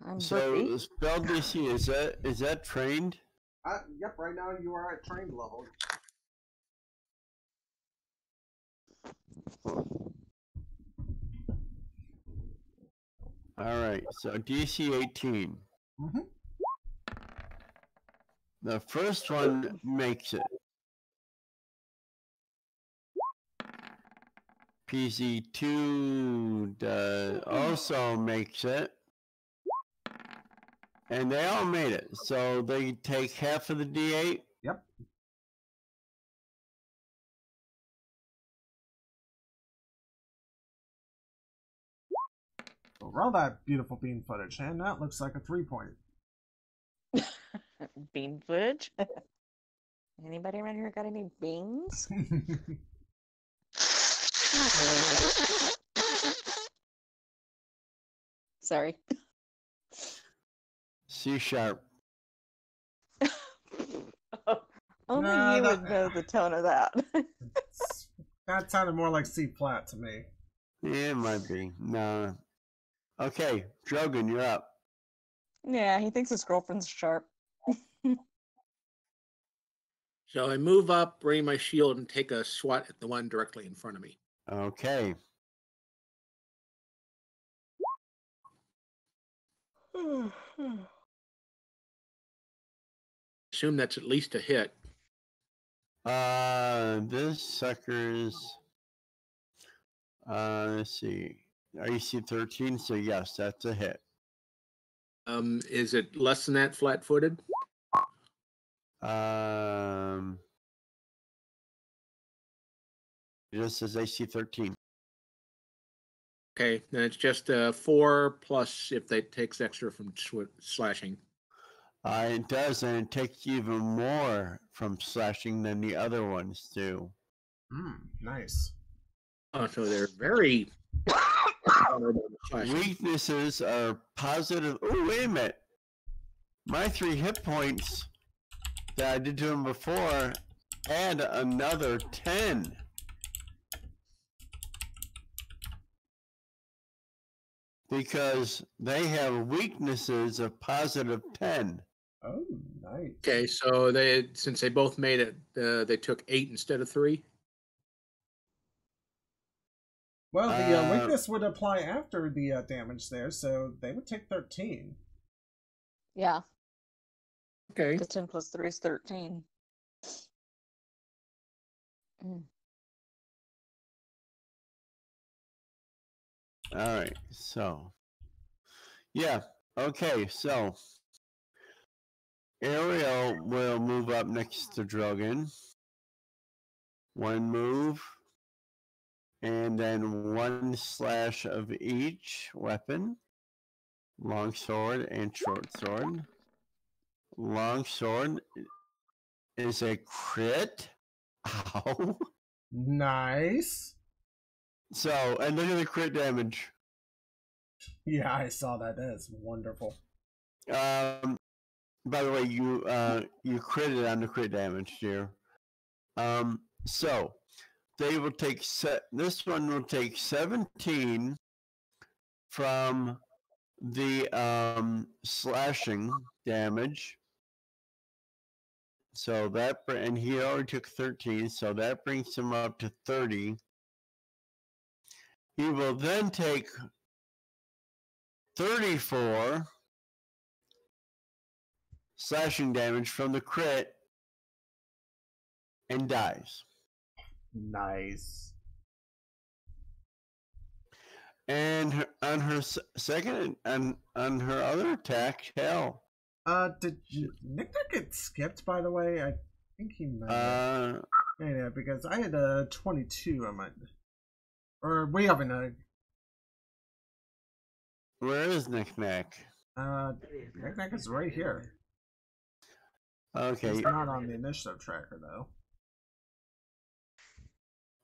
I'm So burpy. spell DC is that is that trained? Uh, yep, right now you are at trained level. All right. So DC 18. Mm-hmm. The first one makes it. PC2 does, also makes it. And they all made it. So they take half of the D8. Roll that beautiful beam footage, and that looks like a three point. [laughs] Bean footage. Anybody around here got any beans? [laughs] Sorry. C sharp. [laughs] Oh, only Nah, you that- would know the tone of that. that sounded more like C flat to me. Yeah, it might be. No. Okay, Drogon, you're up. yeah, he thinks his girlfriend's sharp. [laughs] So I move up, bring my shield, and take a swat at the one directly in front of me. Okay. [sighs] Assume that's at least a hit. Uh, this sucker's. Uh, let's see. AC 13, so yes, that's a hit. Um, is it less than that flat-footed? Um, it just says AC 13. Okay, then it's just uh, four plus if they takes extra from sw- slashing. Uh, it does, and it takes even more from slashing than the other ones do. Hmm, nice. Oh, so they're very vulnerable to slashing. Weaknesses are positive. Oh, wait a minute. My three hit points that I did to him before add another 10. Because they have weaknesses of positive 10. Oh, nice. Okay, so they since they both made it, uh, they took eight instead of three. Well, the uh, Uh, weakness would apply after the uh, damage there, so they would take 13. Yeah, Okay, because 10 plus 3 is 13. Mm. All right, so yeah, okay, so Ariel will move up next to Drogon. One move, and then one slash of each weapon long sword and short sword. Long sword is a crit. [laughs] Ow. Nice. So, and look at the crit damage. Yeah, I saw that. That is wonderful. Um, by the way, you uh you critted on the crit damage here. Um, so they will take set. This one will take seventeen from the um, slashing damage. So that and he already took 13, so that brings him up to 30. He will then take 34 slashing damage from the crit and dies. Nice. And on her second and on her other attack, hell, Uh, did Nick get skipped? By the way, I think he might. uh, yeah, yeah, because I had a twenty-two. I might, or we haven't. Uh, where is Nick Nack? uh It is Nick not Nick is right here. Okay, He's not on the initiative tracker though.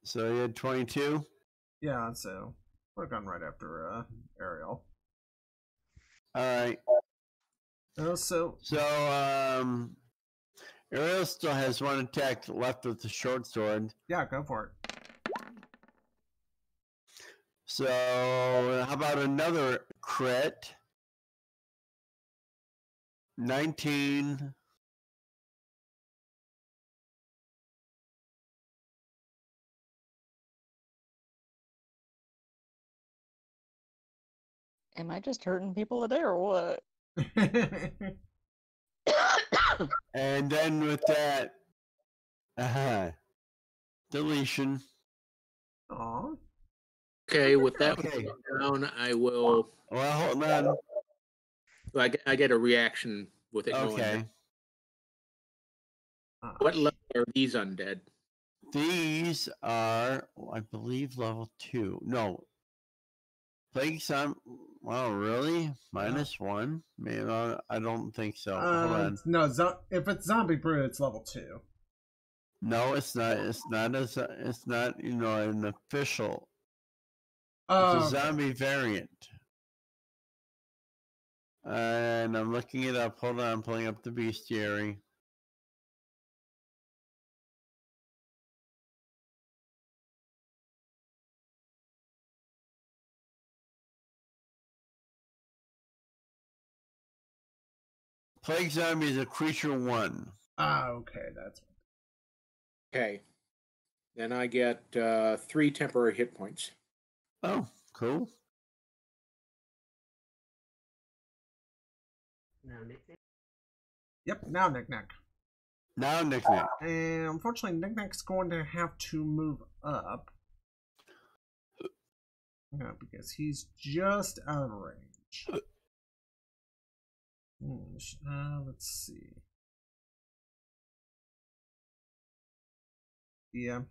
So you had 22. Yeah, so would have gone right after uh Ariel. All right, Uh, so so um, Ariel still has one attack left with the short sword. yeah, go for it. So how about another crit? 19 Am I just hurting people today or what? [laughs] and then with that uh deletion Aw. Okay, with that Okay. down, I will. well hold on I get, I get a reaction with it. okay down. Ah, What level are these undead? these are i believe level two no plague some wow really minus one maybe I- i don't think so hold Uh, on no, zo- if it's zombie brute, it's level two. no it's not it's not as it's not you know an official Uh, It's a zombie variant. And I'm looking it up. Hold on, I'm pulling up the bestiary. Plague zombie is a creature one. ah, okay, that's Okay. Then I get uh, three temporary hit points. Oh, cool. Now, nickname. yep. Now Nick Nick, Now Nick Nick. and unfortunately, Nick Nick's going to have to move up. Yeah, because he's just out of range. Uh, let's see. Yeah,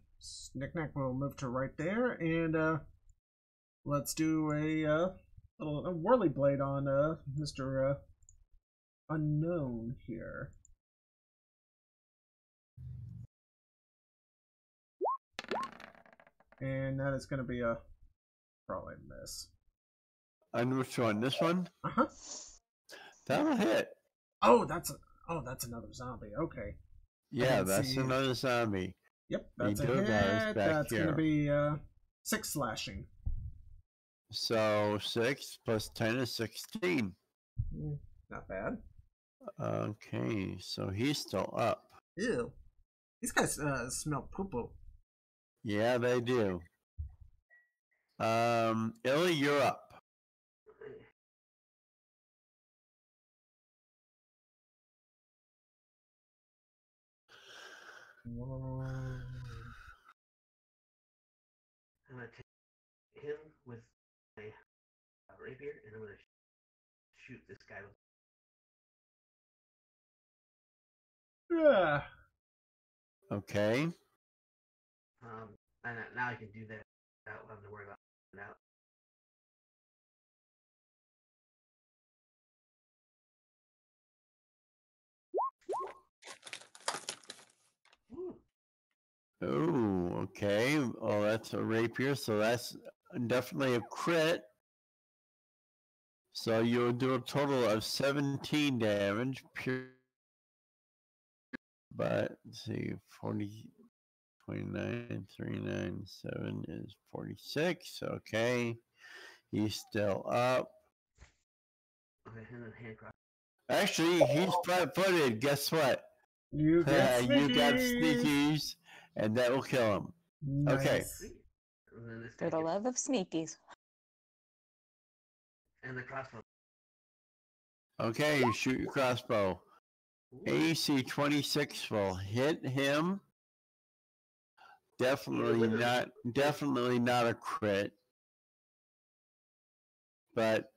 Nick Nack will move to right there, and uh, let's do a uh, little a whirly blade on uh, Mister uh, Unknown here. And that is going to be a probably miss. And which one? This one? Uh huh. That'll hit. Oh, that's a, oh, that's another zombie. Okay. Yeah, that's see- another zombie. Yep, that's a hit. got us back That's here. gonna be uh six slashing. So six plus ten is sixteen. Mm, Not bad. Okay, so he's still up. Ew. These guys uh smell poo poo. Yeah, they do. Um, Illy, you're up. I'm gonna take him with my uh, rapier, and I'm gonna sh- shoot this guy. With, Yeah. Okay. um, and now I can do that without having to worry about it out. Ooh, Oh, okay. Oh, that's a rapier, so that's definitely a crit. So you'll do a total of 17 damage. Pure. But let's see, 40, 29, 39, 7 is 46. Okay. He's still up. Okay, and then hand cross. Actually, he's flat-footed. Guess what? You Uh, [laughs] you got sneakies, and that will kill him. Okay. Nice. Sweet. And then this For the love of sneakies. and the crossbow. Okay, you shoot your crossbow. Ooh, AC 26 will hit him. Definitely not definitely not a crit. But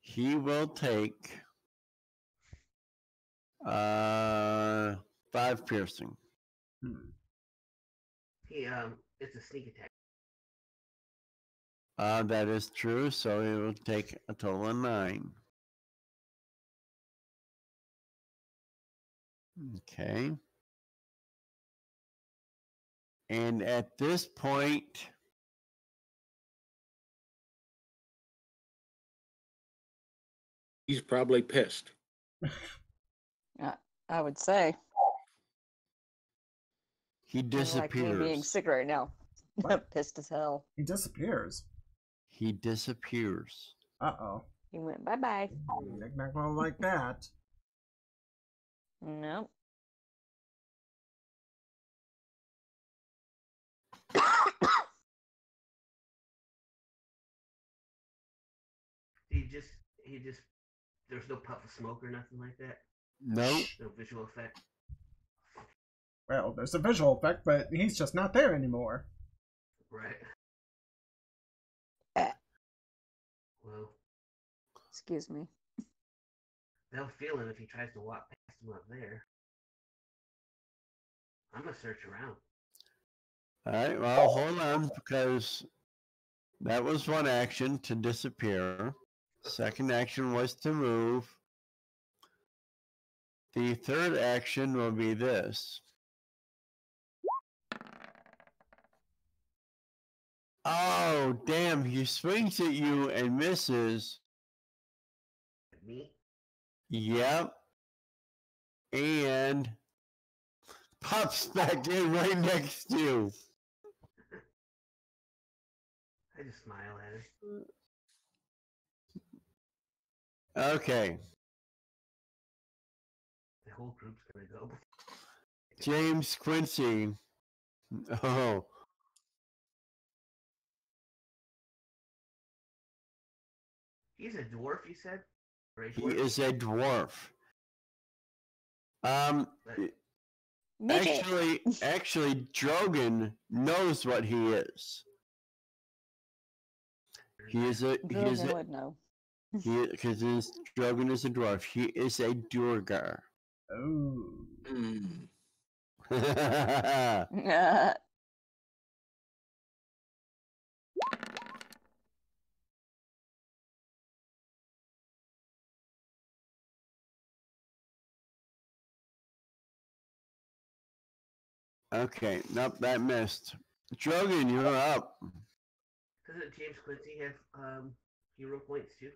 he will take uh five piercing. Hmm. He um, it's a sneak attack. Uh that is true, so it will take a total of nine. Okay. And at this point, He's probably pissed. [laughs] I would say. He kinda Like me being sick right now. [laughs] What? Pissed as hell. He disappears. He disappears. Uh oh. He went bye bye. Knick knack not like that. Nope. He just, he just, there's no puff of smoke or nothing like that. Nope. No visual effect. Well, there's a visual effect, but he's just not there anymore. Right. Eh. Well, Excuse me. they'll feel him if he tries to walk past him up there. I'm gonna search around. All right. Well, hold on because that was one action to disappear. Second action was to move. The third action will be this. Oh, damn. He swings at you and misses. Me? Yep. And pops back in right next to you. [laughs] I just smile at him. Okay. The whole group's gonna go. [laughs] James Quincy. [laughs] Oh, He's a dwarf, you said? Or he is a dwarf. Um, But- Midget. actually, [laughs] actually, Drogon knows what he is. He is a he is Drogon a would know. [laughs] he because Drogon is a dwarf. He is a Duergar. Oh. [laughs] okay, nope, that missed. Drogon, you're up. Doesn't James Quincy have um hero points too?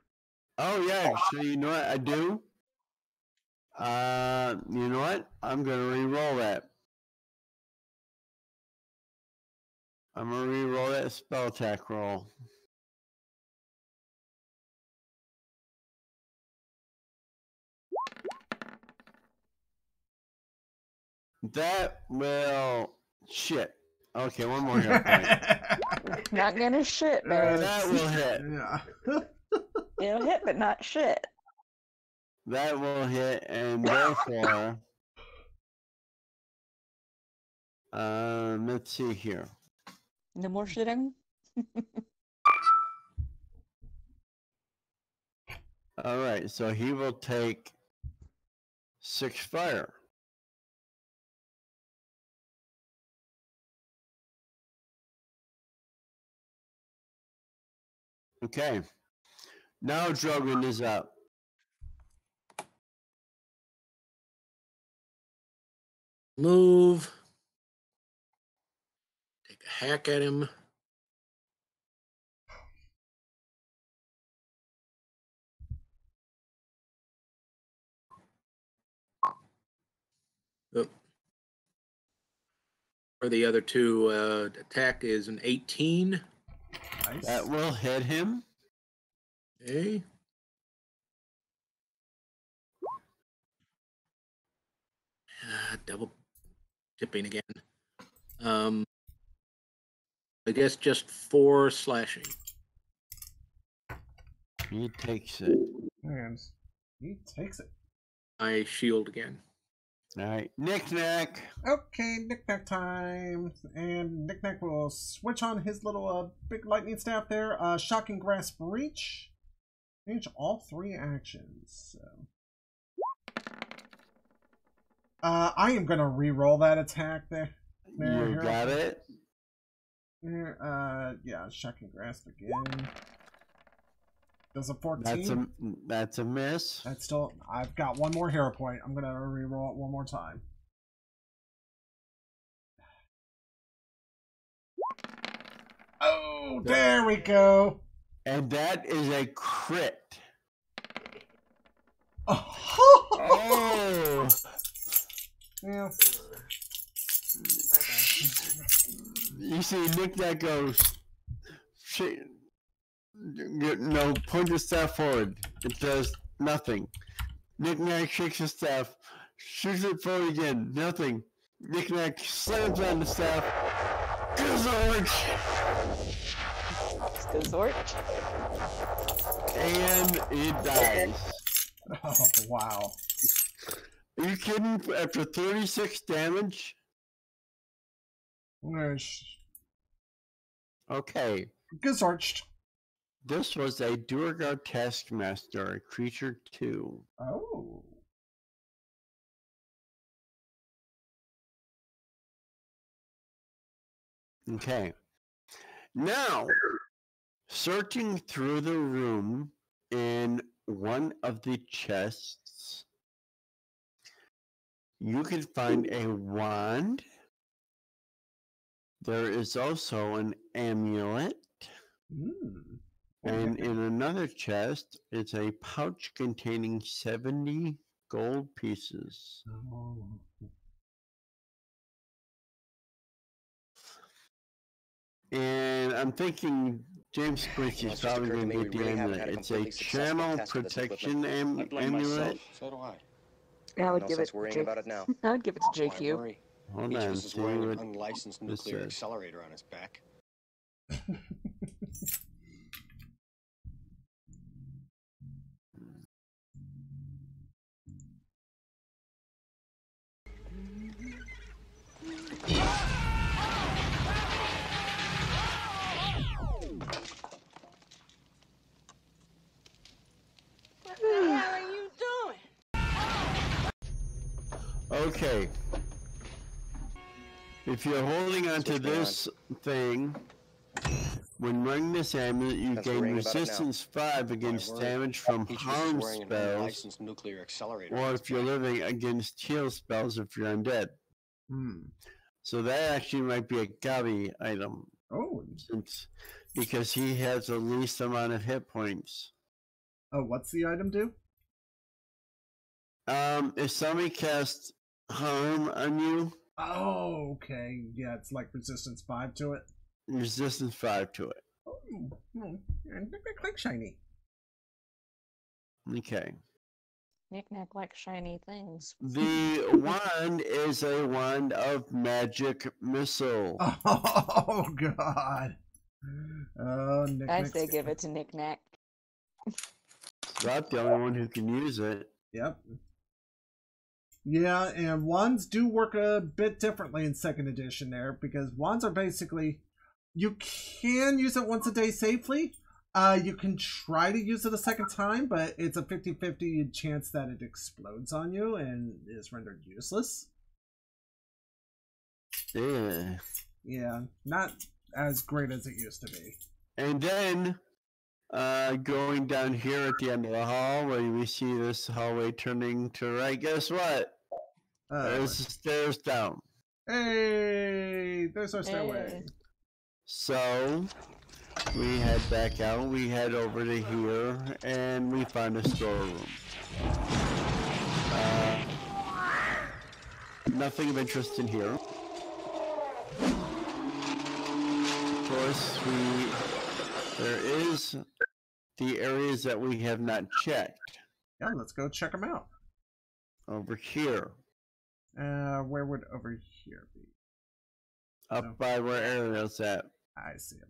Oh yeah, so you know what I do? Uh, you know what? I'm gonna re-roll that. I'm gonna re-roll that spell attack roll. That will shit. Okay, one more hit [laughs] not gonna shit, man. that will hit. [laughs] Yeah. It'll hit, but not shit. That will hit, and therefore, um, let's see here. No more shitting. [laughs] All right, so he will take six fire. Okay. Now Drogon is up. Move. Take a hack at him. For the other two, uh, attack is an 18. Nice. That will hit him. Okay. Uh, double dipping again. Um, I guess just four slashing. He takes it. He takes it. I shield again. All right, knick knack. Okay, knick-knack time. And knick-knack will switch on his little uh, big lightning staff there. Uh, shocking grasp reach. Change all three actions. So. Uh, I am gonna re-roll that attack there. There, You got it. There, uh, yeah, shocking grasp again. Does a fourteen? That's a that's a miss. That's still. I've got one more hero point. I'm gonna re-roll it one more time. Oh, there we go. And that is a crit. Oh, [laughs] Oh, yeah. you see, Nick that goes. Shit. No, point the staff forward. It does nothing. Nick Nack shakes the staff, shoots it forward again. Nothing. Nick Nack slams on the staff. Gazorch! Skazort. And it dies. [laughs] Oh, wow. Are you kidding? After 36 damage? Wish. Okay. Gazorched. This was a Duergar Taskmaster, Creature 2. Oh. Okay. Now, searching through the room in one of the chests, you can find a wand. There is also an amulet. Hmm. And [laughs] in another chest, it's a pouch containing 70 gold pieces. Oh. And I'm thinking James [sighs] Quincy's You know, it's just probably going to we get the really haven't amulet. It's a channel test with this protection am- I amulet. myself. So do I. I would No give it. worrying J- about it now. [laughs] I would give it to Why JQ. worry? Hold Each of on, us is wearing an unlicensed nuclear says. accelerator on his back. [laughs] Okay. If you're holding onto Switch me on. this thing, when running this amulet, you That's gain worrying about it now. resistance 5 against damage from Each of us is harm spells, nuclear accelerator. or if you're back. living against heal spells if you're undead. Hmm. So that actually might be a Gabi item, Oh. since because he has the least amount of hit points. Oh, what's the item do? Um, if somebody casts harm on you, Oh, okay. Yeah, it's like resistance five to it. resistance five to it. Oh, oh, and they're quite shiny. Okay. Knick knack like shiny things. The wand is a wand of magic missile. [laughs] Oh God. Oh, Nick. I Nick's say give it to Knick knack. Not the only one who can use it. Yep. Yeah, and wands do work a bit differently in second edition there because wands are basically you can use it once a day safely. Uh, you can try to use it a second time, but it's a 50-50 chance that it explodes on you and is rendered useless. Yeah. Yeah, not as great as it used to be. And then, uh, going down here at the end of the hall, where we see this hallway turning to right, guess what? Uh, There's the stairs down. hey, there's our stairway. Hey. So, we head back out, we head over to here, and we find a storeroom. Uh, nothing of interest in here. Of course, we there is the areas that we have not checked Yeah, let's go check them out. over here. Uh, where would over here be? Up Oh. by where Ariel's at. I see him.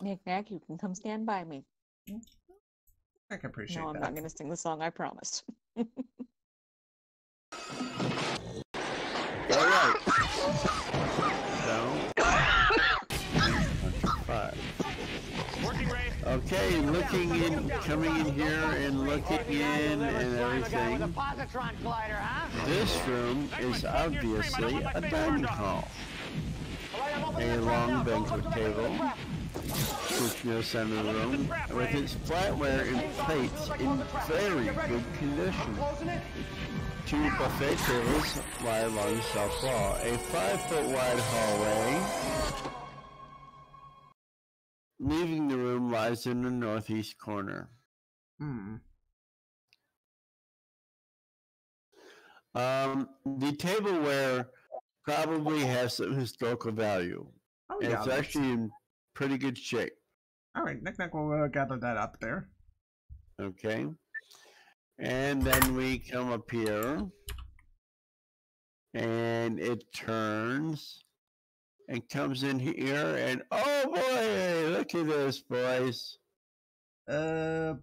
Knick knack, you can come stand by me. I can appreciate No, I'm that. not gonna sing the song, I promise. [laughs] All right. Okay, looking in, coming in here and looking in and everything. This room is obviously a dining hall. A long banquet table, the center room, with its flatware and plates in very good condition. Two buffet tables lie along the south wall. A five-foot wide hallway leaving the room lies in the northeast corner. Hmm. Um, the tableware probably has some historical value. Oh yeah. it's actually in pretty good shape. All right, Nick Nack will uh, gather that up there. Okay. And then we come up here. And it turns and comes in here and oh boy, look at this, boys. Uh,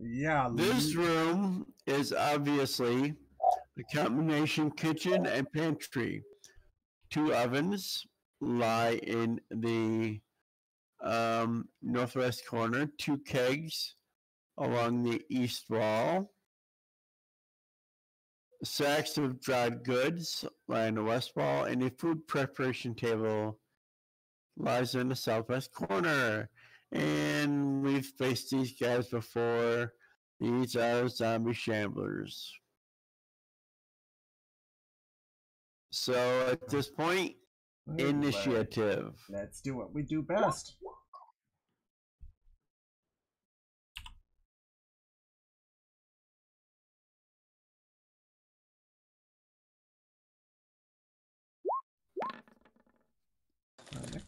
yeah. This room is obviously a combination kitchen and pantry. Two ovens lie in the um, northwest corner, two kegs along the east wall. Sacks of dried goods lie in the west wall, and a food preparation table lies in the southwest corner. And we've faced these guys before. These are zombie shamblers. So at this point, initiative. Let's do what we do best.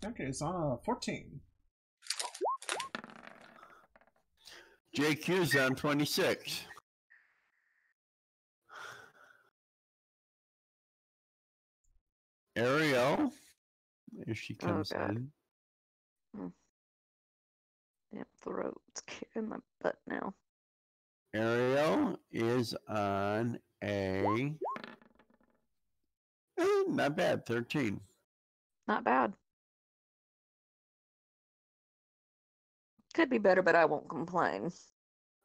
Uh, it's on a 14. JQ's on 26. Ariel, if she Oh, comes God. in. Yep, throat's [laughs] kicking my butt now. Ariel is on a. eh, not bad, 13. Not bad. Could be better, but I won't complain.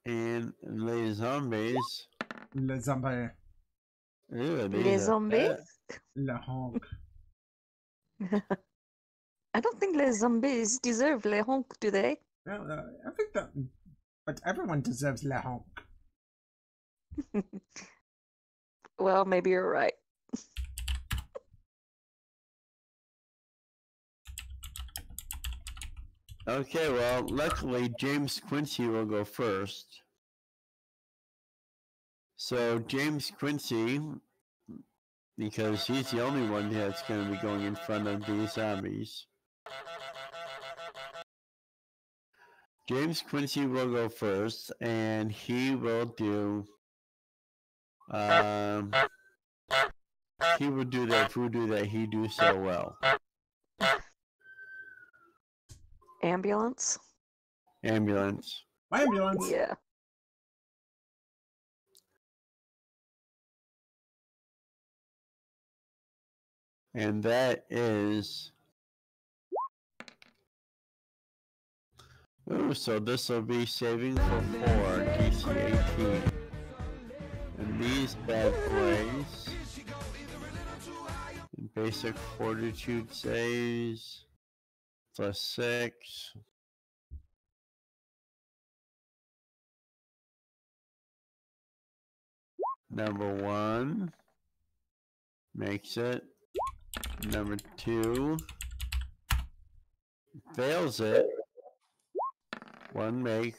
And Les Zombies. Le zombie. Ew, Les zombies? fat. Le honk. [laughs] I don't think les zombies deserve les honk, do they? Well, uh, I think that. But everyone deserves le honk. [laughs] well, maybe you're right. Okay, well, luckily James Quincy will go first. So James Quincy, because he's the only one that's going to be going in front of these zombies. James Quincy will go first, and he will do. Um, he will do that voodoo that he do so well. Ambulance? Ambulance. My ambulance. Yeah. And that is. Ooh, so this will be saving for four, DC 18. And these bad boys. Basic fortitude saves. Plus six. Number one makes it. Number two fails it. One make,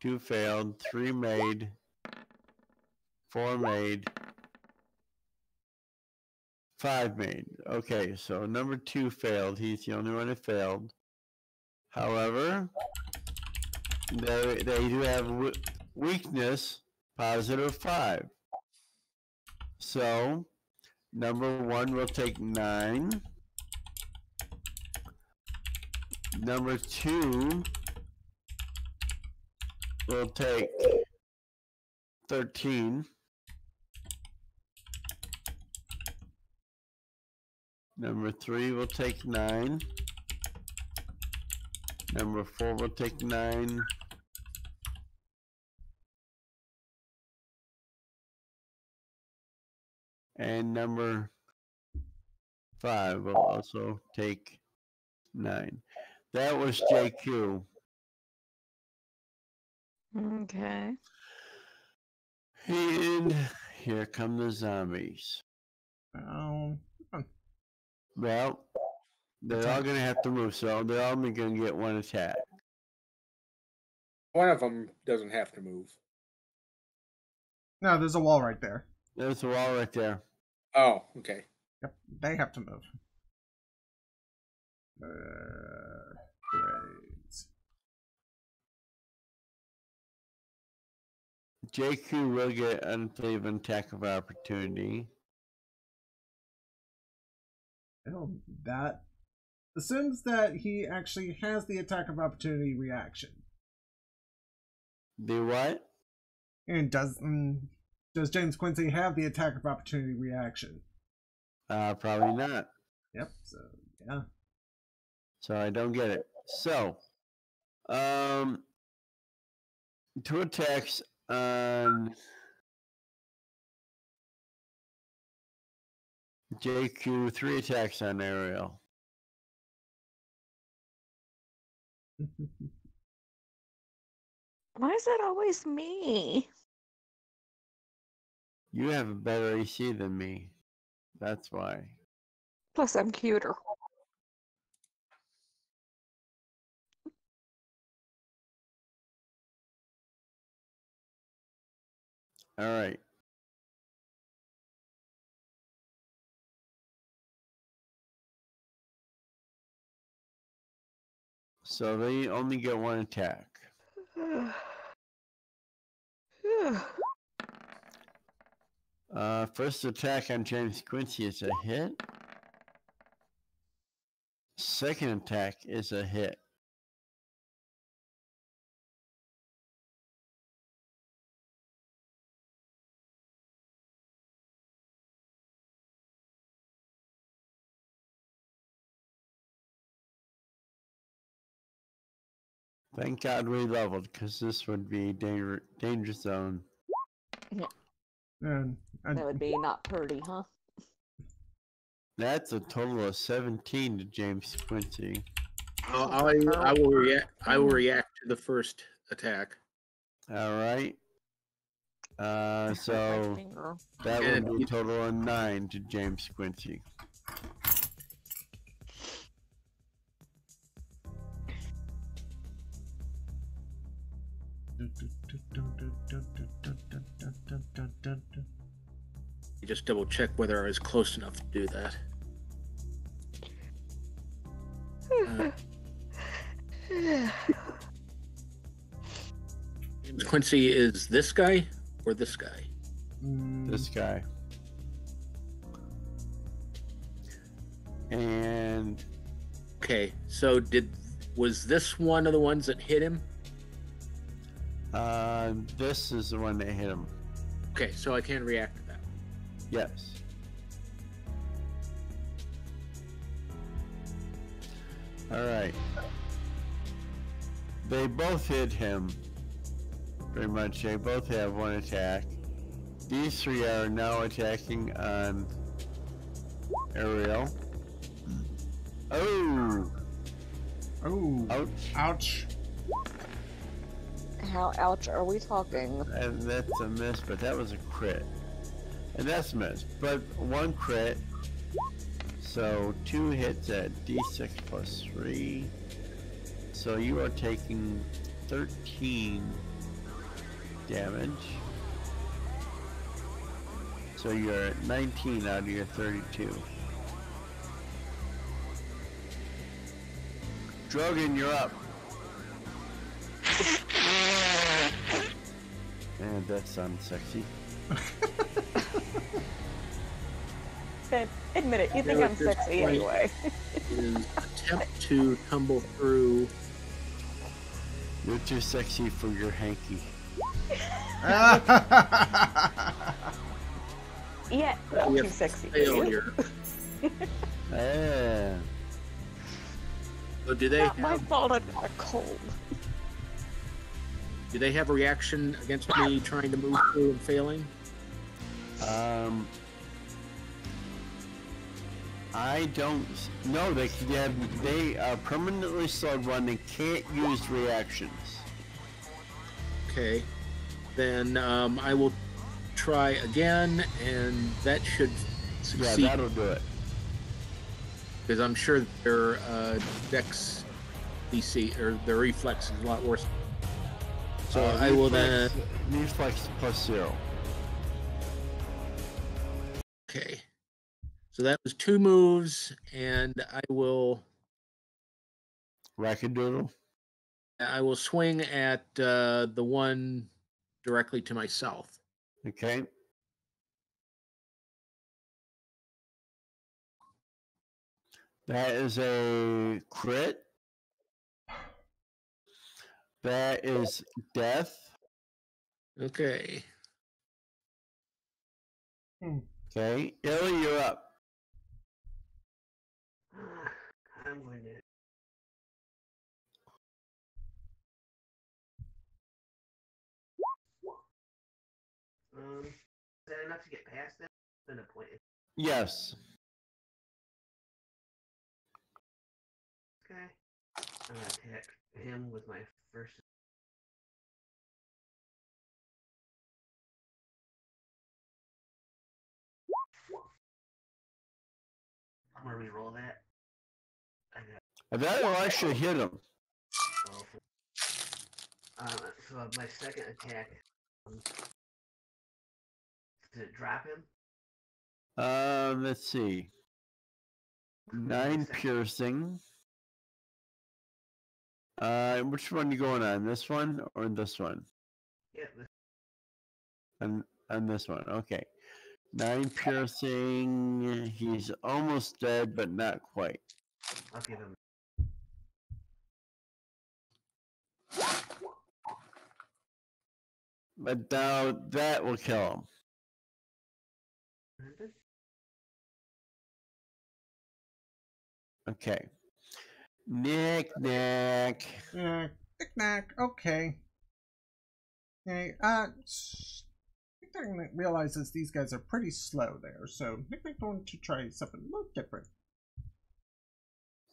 two failed, three made, four made, five made. Okay, so number two failed. He's the only one that failed. However, they, they do have weakness, positive five. So, number one will take nine. Number two will take 13. Number three will take nine. Number four will take nine. And number five will also take nine. That was JQ. Okay. And here come the zombies. Um, Well, they're all gonna have to move, so they're all gonna get one attack. One of them doesn't have to move. no, there's a wall right there. There's a wall right there. Oh, okay. Yep, they have to move. Uh, great. JQ will get unclean attack of opportunity. Oh, that assumes that he actually has the attack of opportunity reaction. The what? And does mm, does James Quincy have the attack of opportunity reaction? Uh, probably not. Yep. So yeah. So I don't get it. So, um, two attacks on JQ, three attacks on Ariel. [laughs] Why is that always me? You have a better AC than me. That's why. Plus, I'm cuter. All right. So they only get one attack. Uh, first attack on James Quincy is a hit. Second attack is a hit. Thank God we leveled, because this would be danger danger zone. And, and That would be not pretty, huh? That's a total of 17 to James Quincy. I'll, I'll, I will react. I will react to the first attack. All right. Uh, [laughs] so that would be a total of nine to James Quincy. You just double check whether I was close enough to do that. Uh, James [sighs] Quincy is this guy or this guy? mm, This guy. And Okay, so did was this one of the ones that hit him? Uh, this is the one that hit him. Okay, so I can react to that. Yes. All right. They both hit him. Pretty much, they both have one attack. These three are now attacking on Ariel. Oh! oh, Ouch! ouch. How ouch are we talking? And that's a miss, but that was a crit. And that's a miss. But one crit. So two hits at d6 plus 3. So you are taking 13 damage. So you're at 19 out of your 32. Drogon, you're up. That sounds sexy. [laughs] babe, admit it. You think I'm sexy anyway. Is [laughs] attempt to tumble through. You're too sexy for your hanky. [laughs] Yeah, not Yeah, too sexy for you. Failure. Ah. So do they Not my fault. I got a cold. Do they have a reaction against me trying to move through and failing? Um, I don't. No, they they have, they are permanently slowed run and can't use reactions. Okay. Then um, I will try again, and that should succeed. Yeah, that'll do it. because I'm sure their uh, dex DC or their reflex is a lot worse. So Uh, I will then. reflex- reflex plus zero. Okay. So that was two moves, and I will Rackadoodle. I will swing at uh, the one directly to my south. Okay. That is a crit. That is death. Okay. Okay. Illy, you're up. I'm going to. Um, is that enough to get past them? Then a point. Yes. Okay. I'm gonna attack him with my first. I'm gonna re-roll that. I got That will actually hit him. 12. Uh, so my second attack. Um, did it drop him? Um, let's see. Nine piercing. Uh, which one you going on? This one or this one? Yeah, this, And and this one. Okay. Nine piercing. He's almost dead, but not quite. I'll give him. But now that will kill him. Okay. Nick Nack. Yeah, knick-knack, okay. Okay, uh, Knick-Knack realizes these guys are pretty slow there, so Knick-Knack going to try something a little different.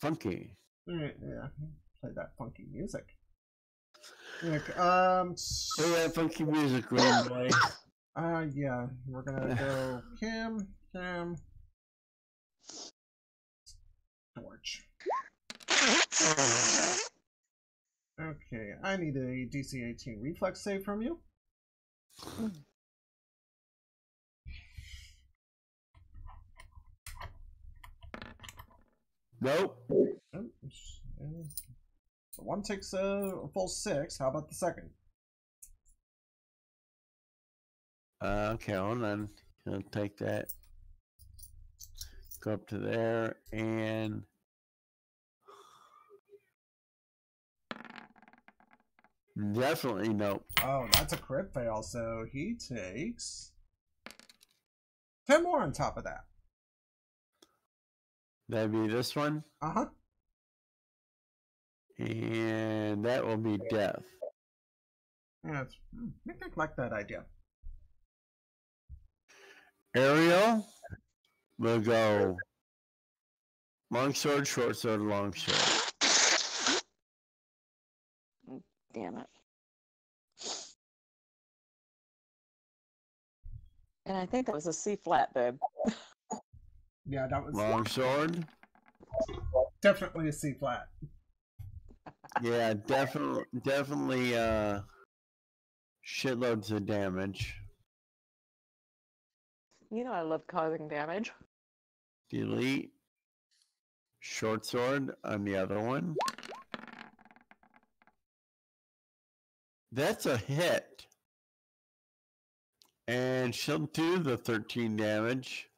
Funky. Yeah, yeah, play that funky music. Nick, um, Play that funky music, [coughs] Green Boy. uh, yeah, we're gonna go [laughs] Kim, Kim, Torch. Okay, I need a DC 18 reflex save from you. Nope. And the One takes a full six. How about the second? Uh, okay, hold on. I'll take that. Go up to there and definitely nope. Oh, that's a crit fail. So he takes ten more on top of that. That'd be this one, Uh huh. and that will be death. Yeah, hmm, I think I like that idea. Ariel will go long sword, short sword, long sword. Damn it. And I think that was a C flat, babe. Yeah, that was Long sword. definitely a C flat. Yeah, definitely, definitely. Uh, shitloads of damage. You know I love causing damage. Delete. Short sword on the other one. That's a hit. And she'll do the 13 damage.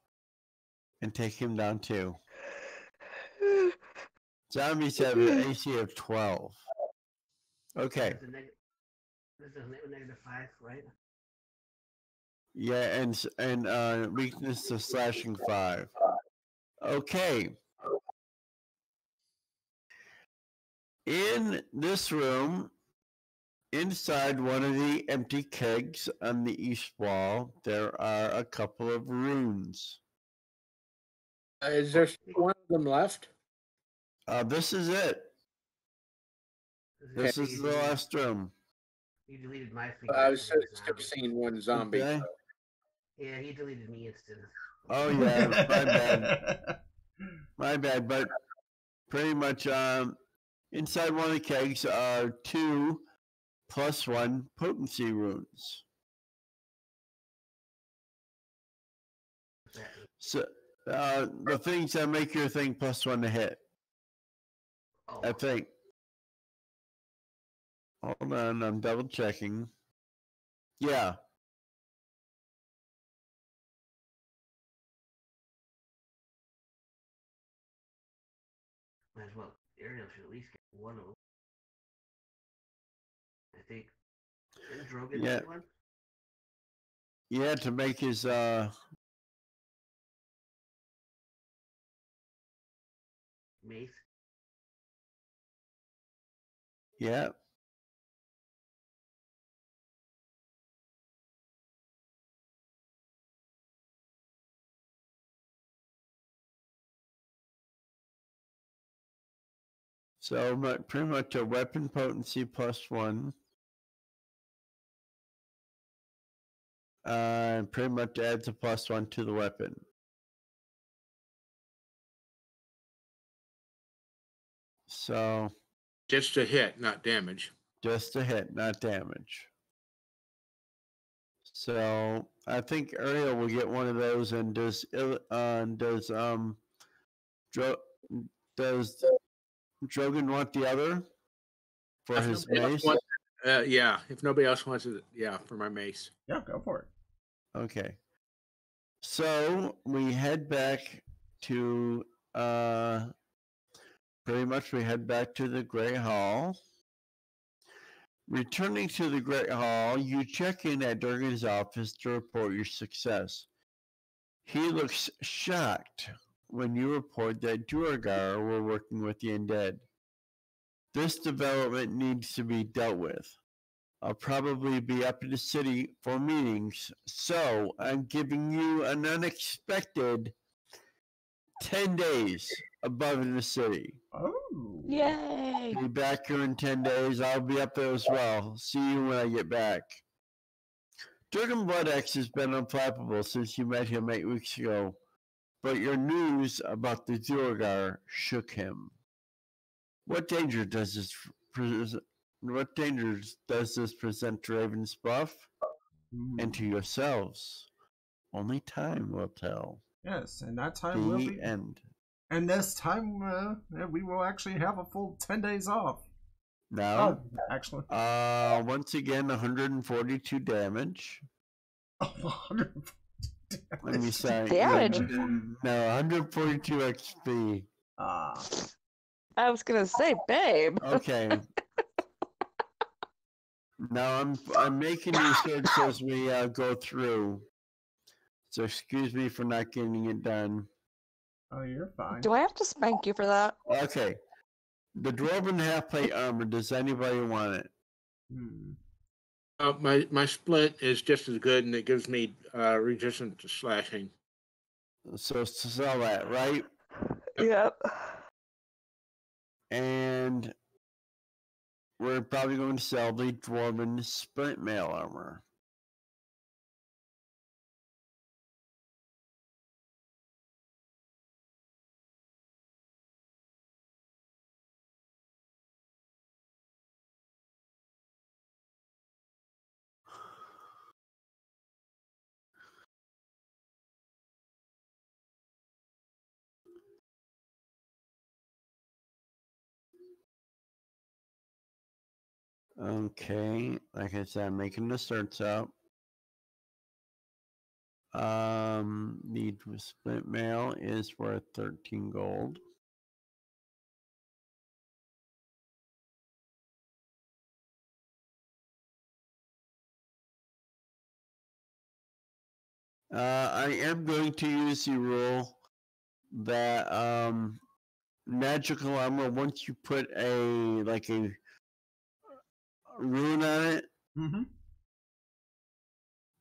and take him down too. Zombies have an AC of 12. Okay. This is a neg- this is negative five, right? Yeah, and and uh, weakness to slashing five. Okay. In this room, inside one of the empty kegs on the east wall, there are a couple of runes. Uh, is there one of them left? Uh, this is it. This is the last room. You deleted my finger. I was from the still seeing one zombie. Okay. Yeah, he deleted me instead. Oh yeah, my bad. My bad, but pretty much um, inside one of the kegs are two plus one potency runes. What's that mean? So uh, the things that make your thing plus one to hit, Oh, I think. Hold on, I'm double checking. Yeah, might as well. Ariel should at least get one of them. Drogon Yeah. one? yeah, to make his uh, Mace. yeah. So pretty much a weapon potency plus one. Uh, and pretty much adds a plus one to the weapon. So Just a hit, not damage. just a hit, not damage. So I think Ariel will get one of those. And does Il- uh, does um, Dro- does Drogon want the other for If his mace? wants Uh, yeah, if nobody else wants it, yeah, for my mace. yeah, go for it. Okay. So we head back to uh pretty much we head back to the Great Hall. Returning to the Great Hall, you check in at Durgan's office to report your success. He looks shocked when you report that Duergar were working with the undead. This development needs to be dealt with. I'll probably be up in the city for meetings, so I'm giving you an unexpected 10 days above in the city. Oh. Yay! Be back here in 10 days. I'll be up there as well. See you when I get back. Durgan Bloodaxe has been unflappable since you met him eight weeks ago, but your news about the Duergar shook him. What danger does this present? What dangers does this present to Raven's Bluff Hmm. and to yourselves? Only time will tell. Yes, and that time will be. end. And this time, uh, we will actually have a full 10 days off. Now, Oh, actually. uh, once again, 142 damage. [laughs] Let me say. Damage? No, 142 XP. Ah, I was gonna say, babe. Okay. [laughs] now I'm I'm making research as we uh, go through. So excuse me for not getting it done. oh, you're fine. Do I have to spank you for that? Okay. The dwarven half plate armor. Does anybody want it? Hmm. Uh, my my splint is just as good, and it gives me uh, resistance to slashing. So to sell that, right? Yep. And we're probably going to sell the dwarven Splint mail armor. Okay, like I said, I'm making the search up. Um, the splint mail is worth 13 gold. Uh, I am going to use the rule that um, magical armor, once you put a like a rune on it, Mm-hmm.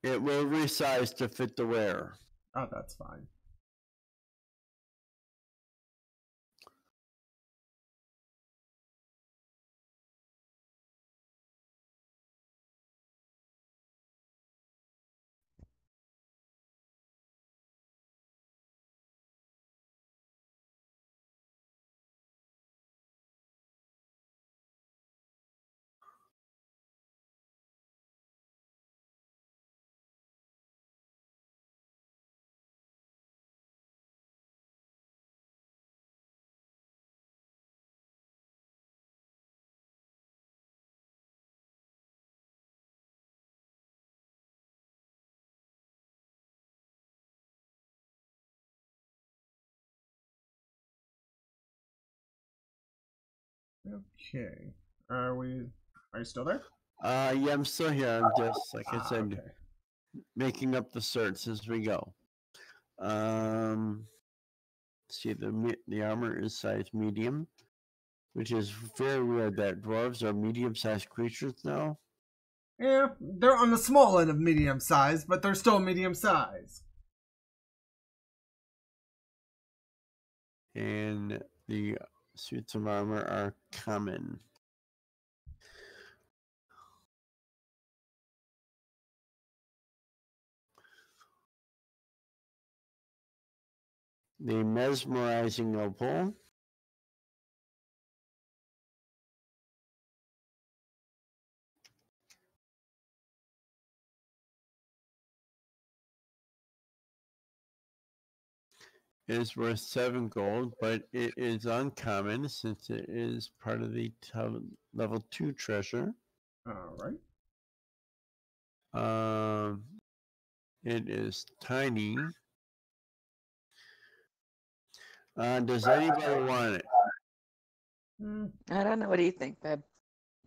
it will resize to fit the wearer. Oh, that's fine. Okay. Are we? Are you still there? Uh, yeah, I'm still here. I'm just like I Ah, said, okay. making up the certs as we go. Um, see the the armor is size medium, which is very weird that dwarves are medium-sized creatures now. Yeah, they're on the small end of medium size, but they're still medium size. and the suits of armor are common. The mesmerizing opal. Is worth seven gold, but it is uncommon since it is part of the tel- level two treasure. All right. Um, it is tiny. Uh, does anybody want it? Hmm, I don't know. What do you think, babe? [clears throat]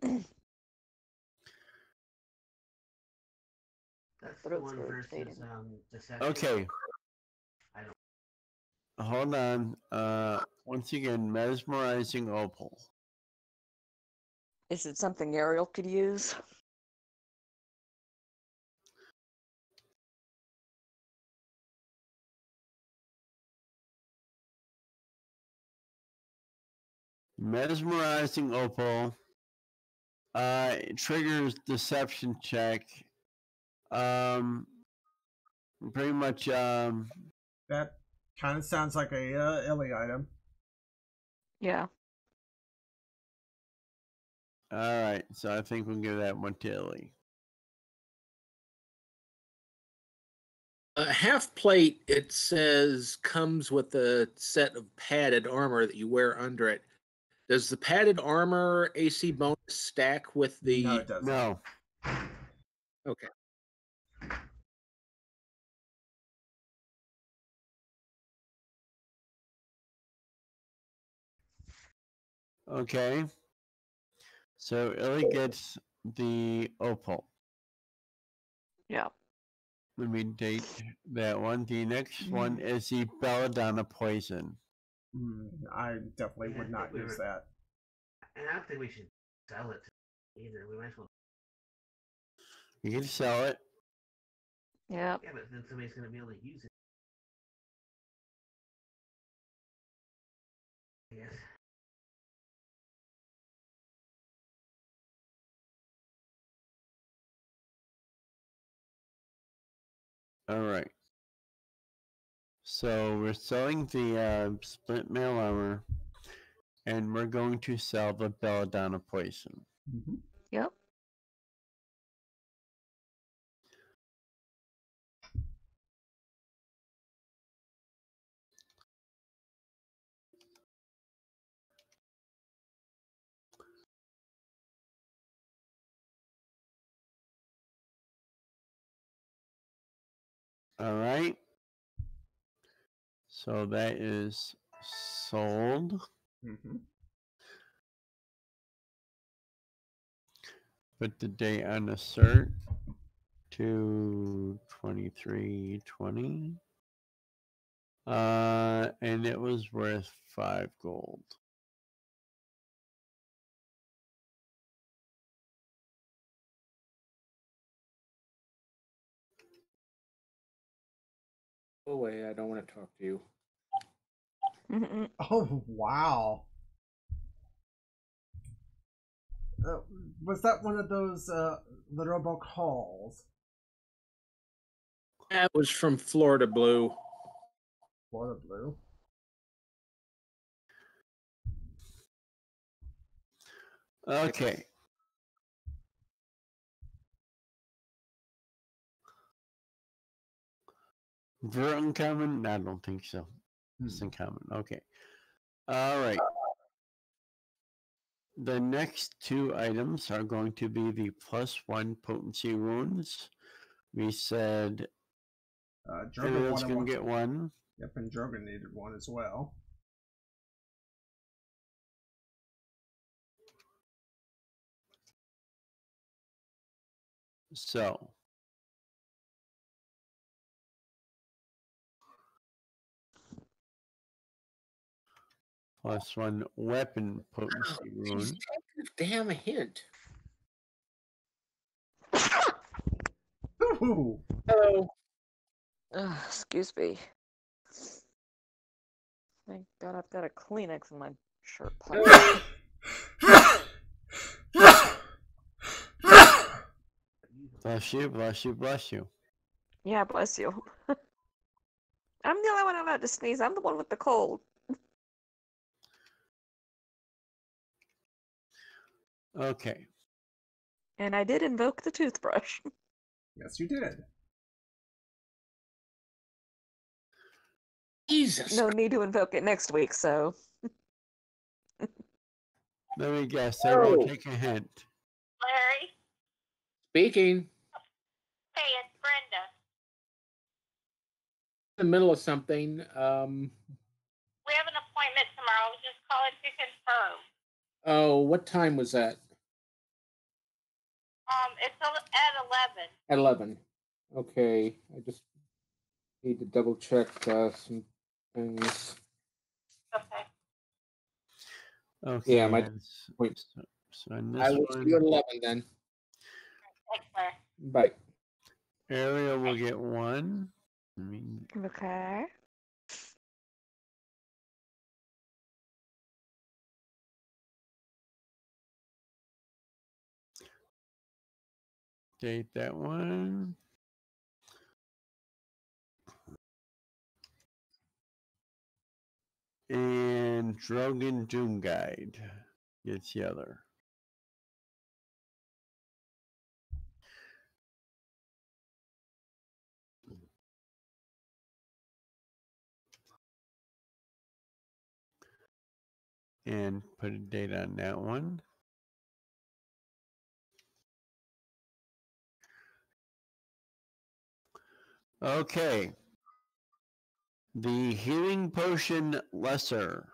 That's the one versus um, deception. Okay. I don't- Hold on. Uh, once again, mesmerizing opal. Is it something Ariel could use? Mesmerizing opal. Uh, triggers deception check. Um, pretty much. Um, that kind of sounds like a uh, Illy item. Yeah. all right. So I think we'll give that one to Illy. A half plate, it says, comes with a set of padded armor that you wear under it. Does the padded armor AC bonus stack with the? no, it doesn't. No. Okay. Okay. So Illy gets the opal. Yeah. Let me date that one. The next one is the belladonna poison. Hmm, I definitely Yeah, would not think we use were- that. And I don't think we should sell it either. We might as well. You can sell it. Yeah. Yeah, but then somebody's gonna be able to use it. I All right. So we're selling the uh, splint mail armor, and we're going to sell the belladonna poison. hmm All right. So that is sold. Mm-hmm. Put the date on the cert to 2320. Uh, and it was worth five gold. Away. I don't want to talk to you. Mm-mm. Oh wow. Uh, was that one of those uh, literal calls? That was from Florida Blue. Florida Blue. Okay. For uncommon? I don't think so. It's uncommon. Okay. All right. The next two items are going to be the plus one potency runes. We said Uh, Drogon going to get one. Yep, and Drogon needed one as well. So. Plus one weapon potency rune. Jeez, take a damn hint. Ooh. Hello. Oh. Ugh, excuse me. Thank God I've got a Kleenex in my shirt pocket. Bless you, bless you, bless you. Yeah, bless you. [laughs] I'm the only one allowed to sneeze. I'm the one with the cold. Okay. And I did invoke the toothbrush. [laughs] Yes, you did. Jesus. No need to invoke it next week, so. [laughs] Let me guess. I will Oh. take a hint. Larry, Speaking. hey, it's Brenda. In the middle of something. Um. We have an appointment tomorrow. I was just calling to confirm. Oh, what time was that? Um, it's at eleven. At eleven. Okay. I just need to double check uh, some things. Okay. Okay. Yeah, my s- point. So, so on I will see you at one, eleven then. Thanks, Larry. Bye. Ariel will get one. Okay. Date that one. And Drogon Doom Guide gets the other. And put a date on that one. Okay. The healing potion lesser.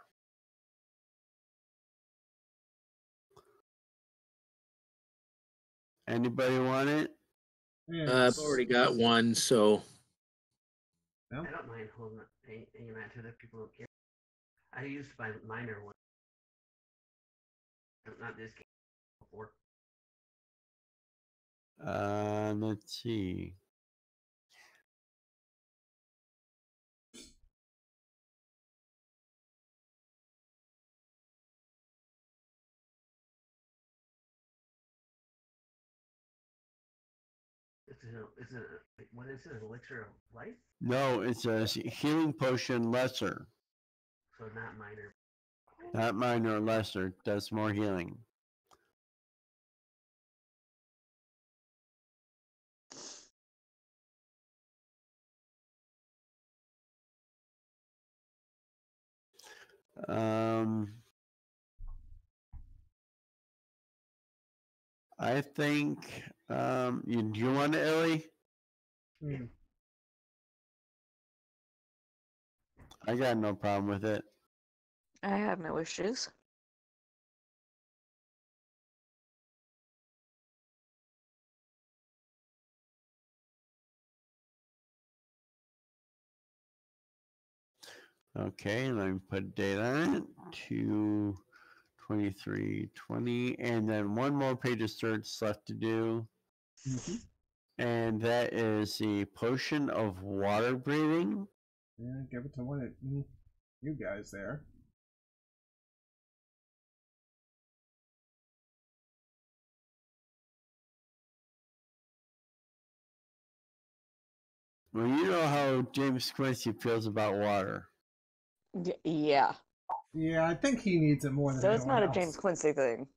Anybody want it? And Uh, I've already got one, so I don't mind holding it, hang- hanging on to it if people don't care. I used my minor one. Not- Not this game before. Uh, let's see. It's a, it's a, what is it? Elixir of life? No, it's a healing potion lesser. So not minor. Not minor, lesser. Does more healing. Um, I think. Um, you do you want it, Ellie? Hmm. I got no problem with it. I have no issues. Okay, let me put date on it. Two, twenty-three, twenty, and then one more page of search left to do. Mhm. And that is the potion of water breathing. Yeah, give it to one of you- you guys there. Well, you know how James Quincy feels about water. Y- yeah. Yeah, I think he needs it more than So it's anyone not a. James Quincy thing.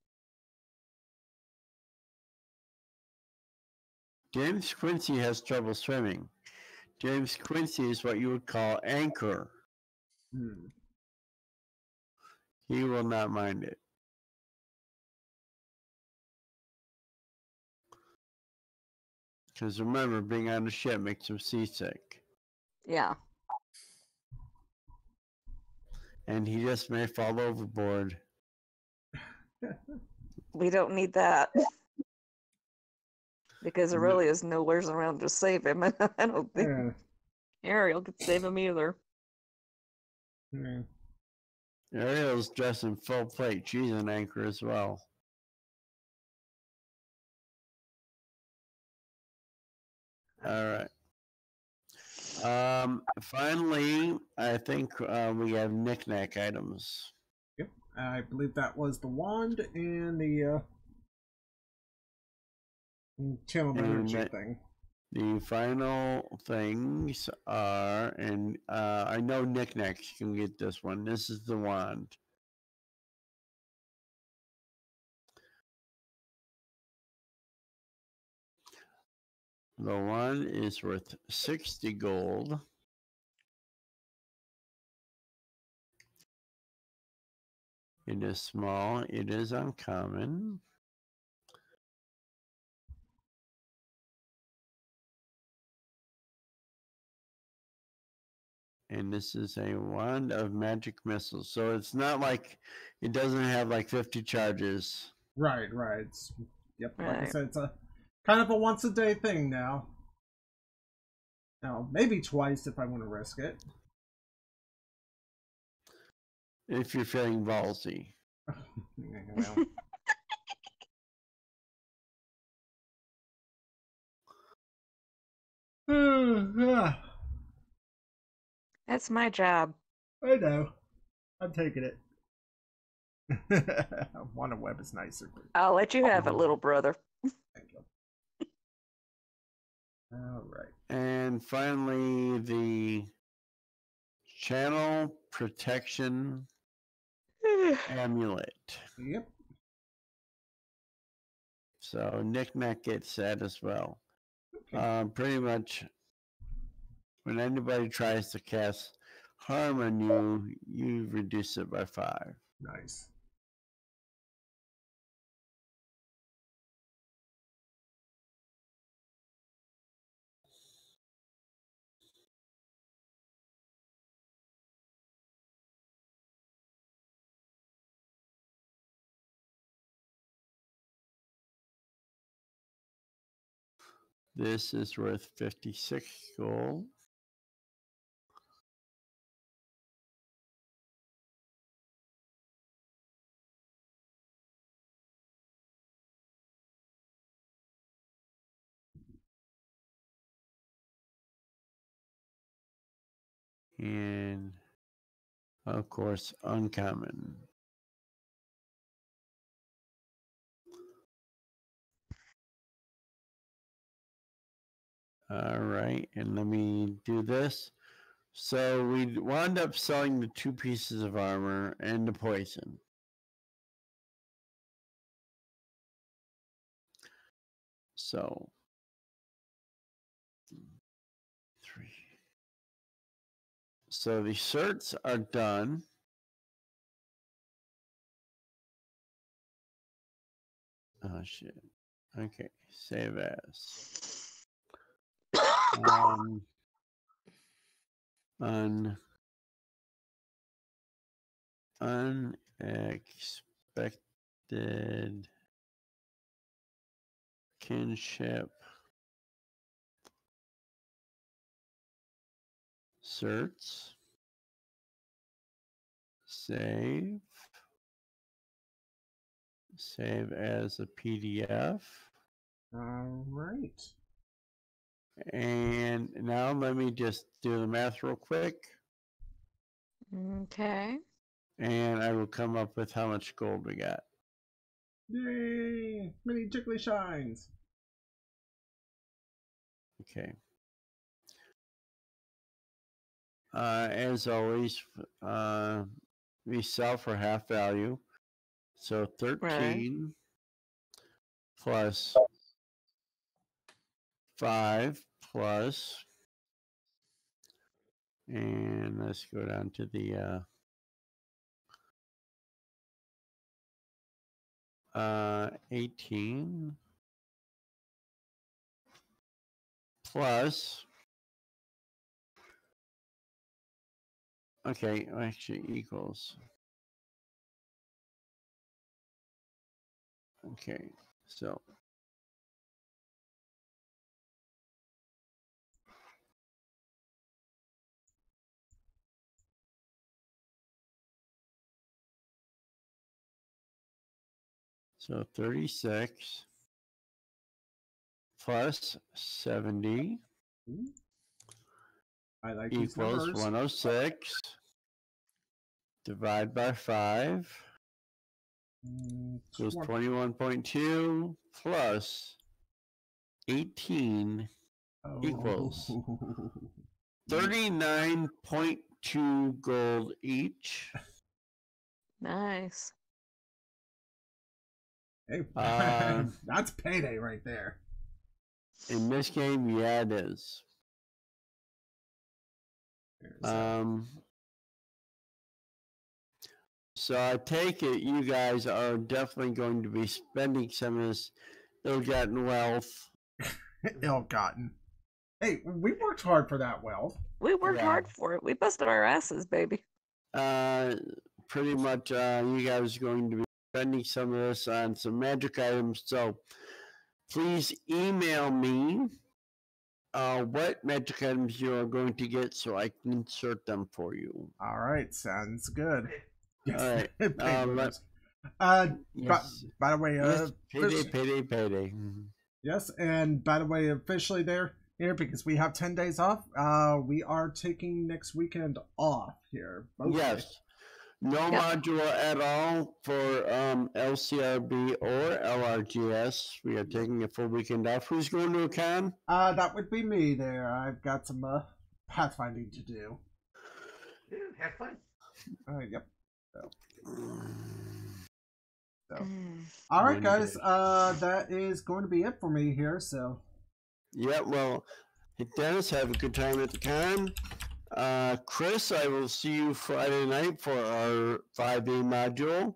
James Quincy has trouble swimming. James Quincy is what you would call anchor. Hmm. He will not mind it. Because remember, being on a ship makes him seasick. Yeah. And he just may fall overboard. [laughs] We don't need that. Because there really is No. Aurelia's nowhere's around to save him. [laughs] and I don't think Yeah. Ariel could save him either. yeah. Ariel's dressed in full plate. She's an anchor as well. All right. Um, finally, I think uh, we have knickknack items. Yep. I believe that was the wand and the uh, channel energy that- thing. The final things are, and uh, I know knickknacks can get this one. This is the wand. The one is worth 60 gold. It is small, it is uncommon. And this is a wand of magic missiles. So it's not like it doesn't have like 50 charges. Right, right. It's, yep, like I said, it's a kind of a once a day thing now. Now, maybe twice if I want to risk it. If you're feeling ballsy. [laughs] Yeah, well. Ah, That's my job. I know. I'm taking it. [laughs] Wonder Web is nicer. but I'll let you have it, little brother. Thank you. All right. And finally, the channel protection [sighs] amulet. Yep. So knickknack gets that as well. Okay. Um, pretty much, when anybody tries to cast harm on you, you reduce it by five. Nice. This is worth 56 gold. And of course, uncommon. All right, and let me do this. So we wound up selling the two pieces of armor and the poison. So So the certs are done. Oh shit. Okay, save as. Um, on unexpected kinship certs save save as a pdf All right. and now let me just do the math real quick Okay. and i will come up with how much gold we got Yay! Many jiggly shines. Okay. Uh, as always, uh, we sell for half value. So 13 plus 5 plus, and let's go down to the, uh, uh, 18 plus okay actually equals. Okay so so 36 plus 70 hmm? I like equals 106 divide by 5 Mm, equals twen- 21.2 plus 18 oh. [laughs] equals 39.2 gold each Nice. Hey, [laughs] Um, that's payday right there. in this game yeah it is There's, uh, um so i take it you guys are definitely going to be spending some of this ill-gotten wealth [laughs] ill-gotten. Hey, we worked hard for that wealth. We worked Yeah. hard for it. We busted our asses, baby. uh pretty much uh you guys are going to be spending some of this on some magic items so please email me uh what magic items you are going to get so i can insert them for you All right, sounds good. Yes, All right, [laughs] pay um, let- uh, yes, by the way, uh, yes payday first- payday payday Mhm. Yes, and by the way, officially there here because we have ten days off. Uh, we are taking next weekend off here. both yes no Yep. module at all for um lcrb or lrgs we are taking a full weekend off who's going to a con Uh, that would be me there. I've got some uh pathfinding to do. Yeah, have fun. Uh, yep. So. Mm. All right, guys. Uh, that is going to be it for me here. So, Yeah, well, hey, Dennis, have a good time at the con. Uh, Chris, I will see you Friday night for our 5A module.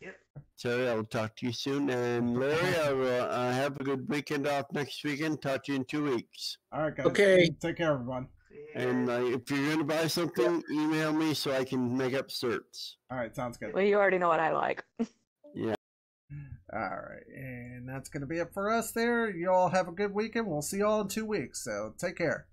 Yep. Terry, I will talk to you soon. And [laughs] Larry, I will uh, have a good weekend off next weekend. Talk to you in two weeks. all right, guys. Okay. Take care, everyone. See. And uh, if you're going to buy something, email me so I can make up certs. All right, sounds good. Well, you already know what I like. [laughs] Yeah. All right, and that's going to be it for us there. You all have a good weekend. We'll see you all in two weeks. So, take care.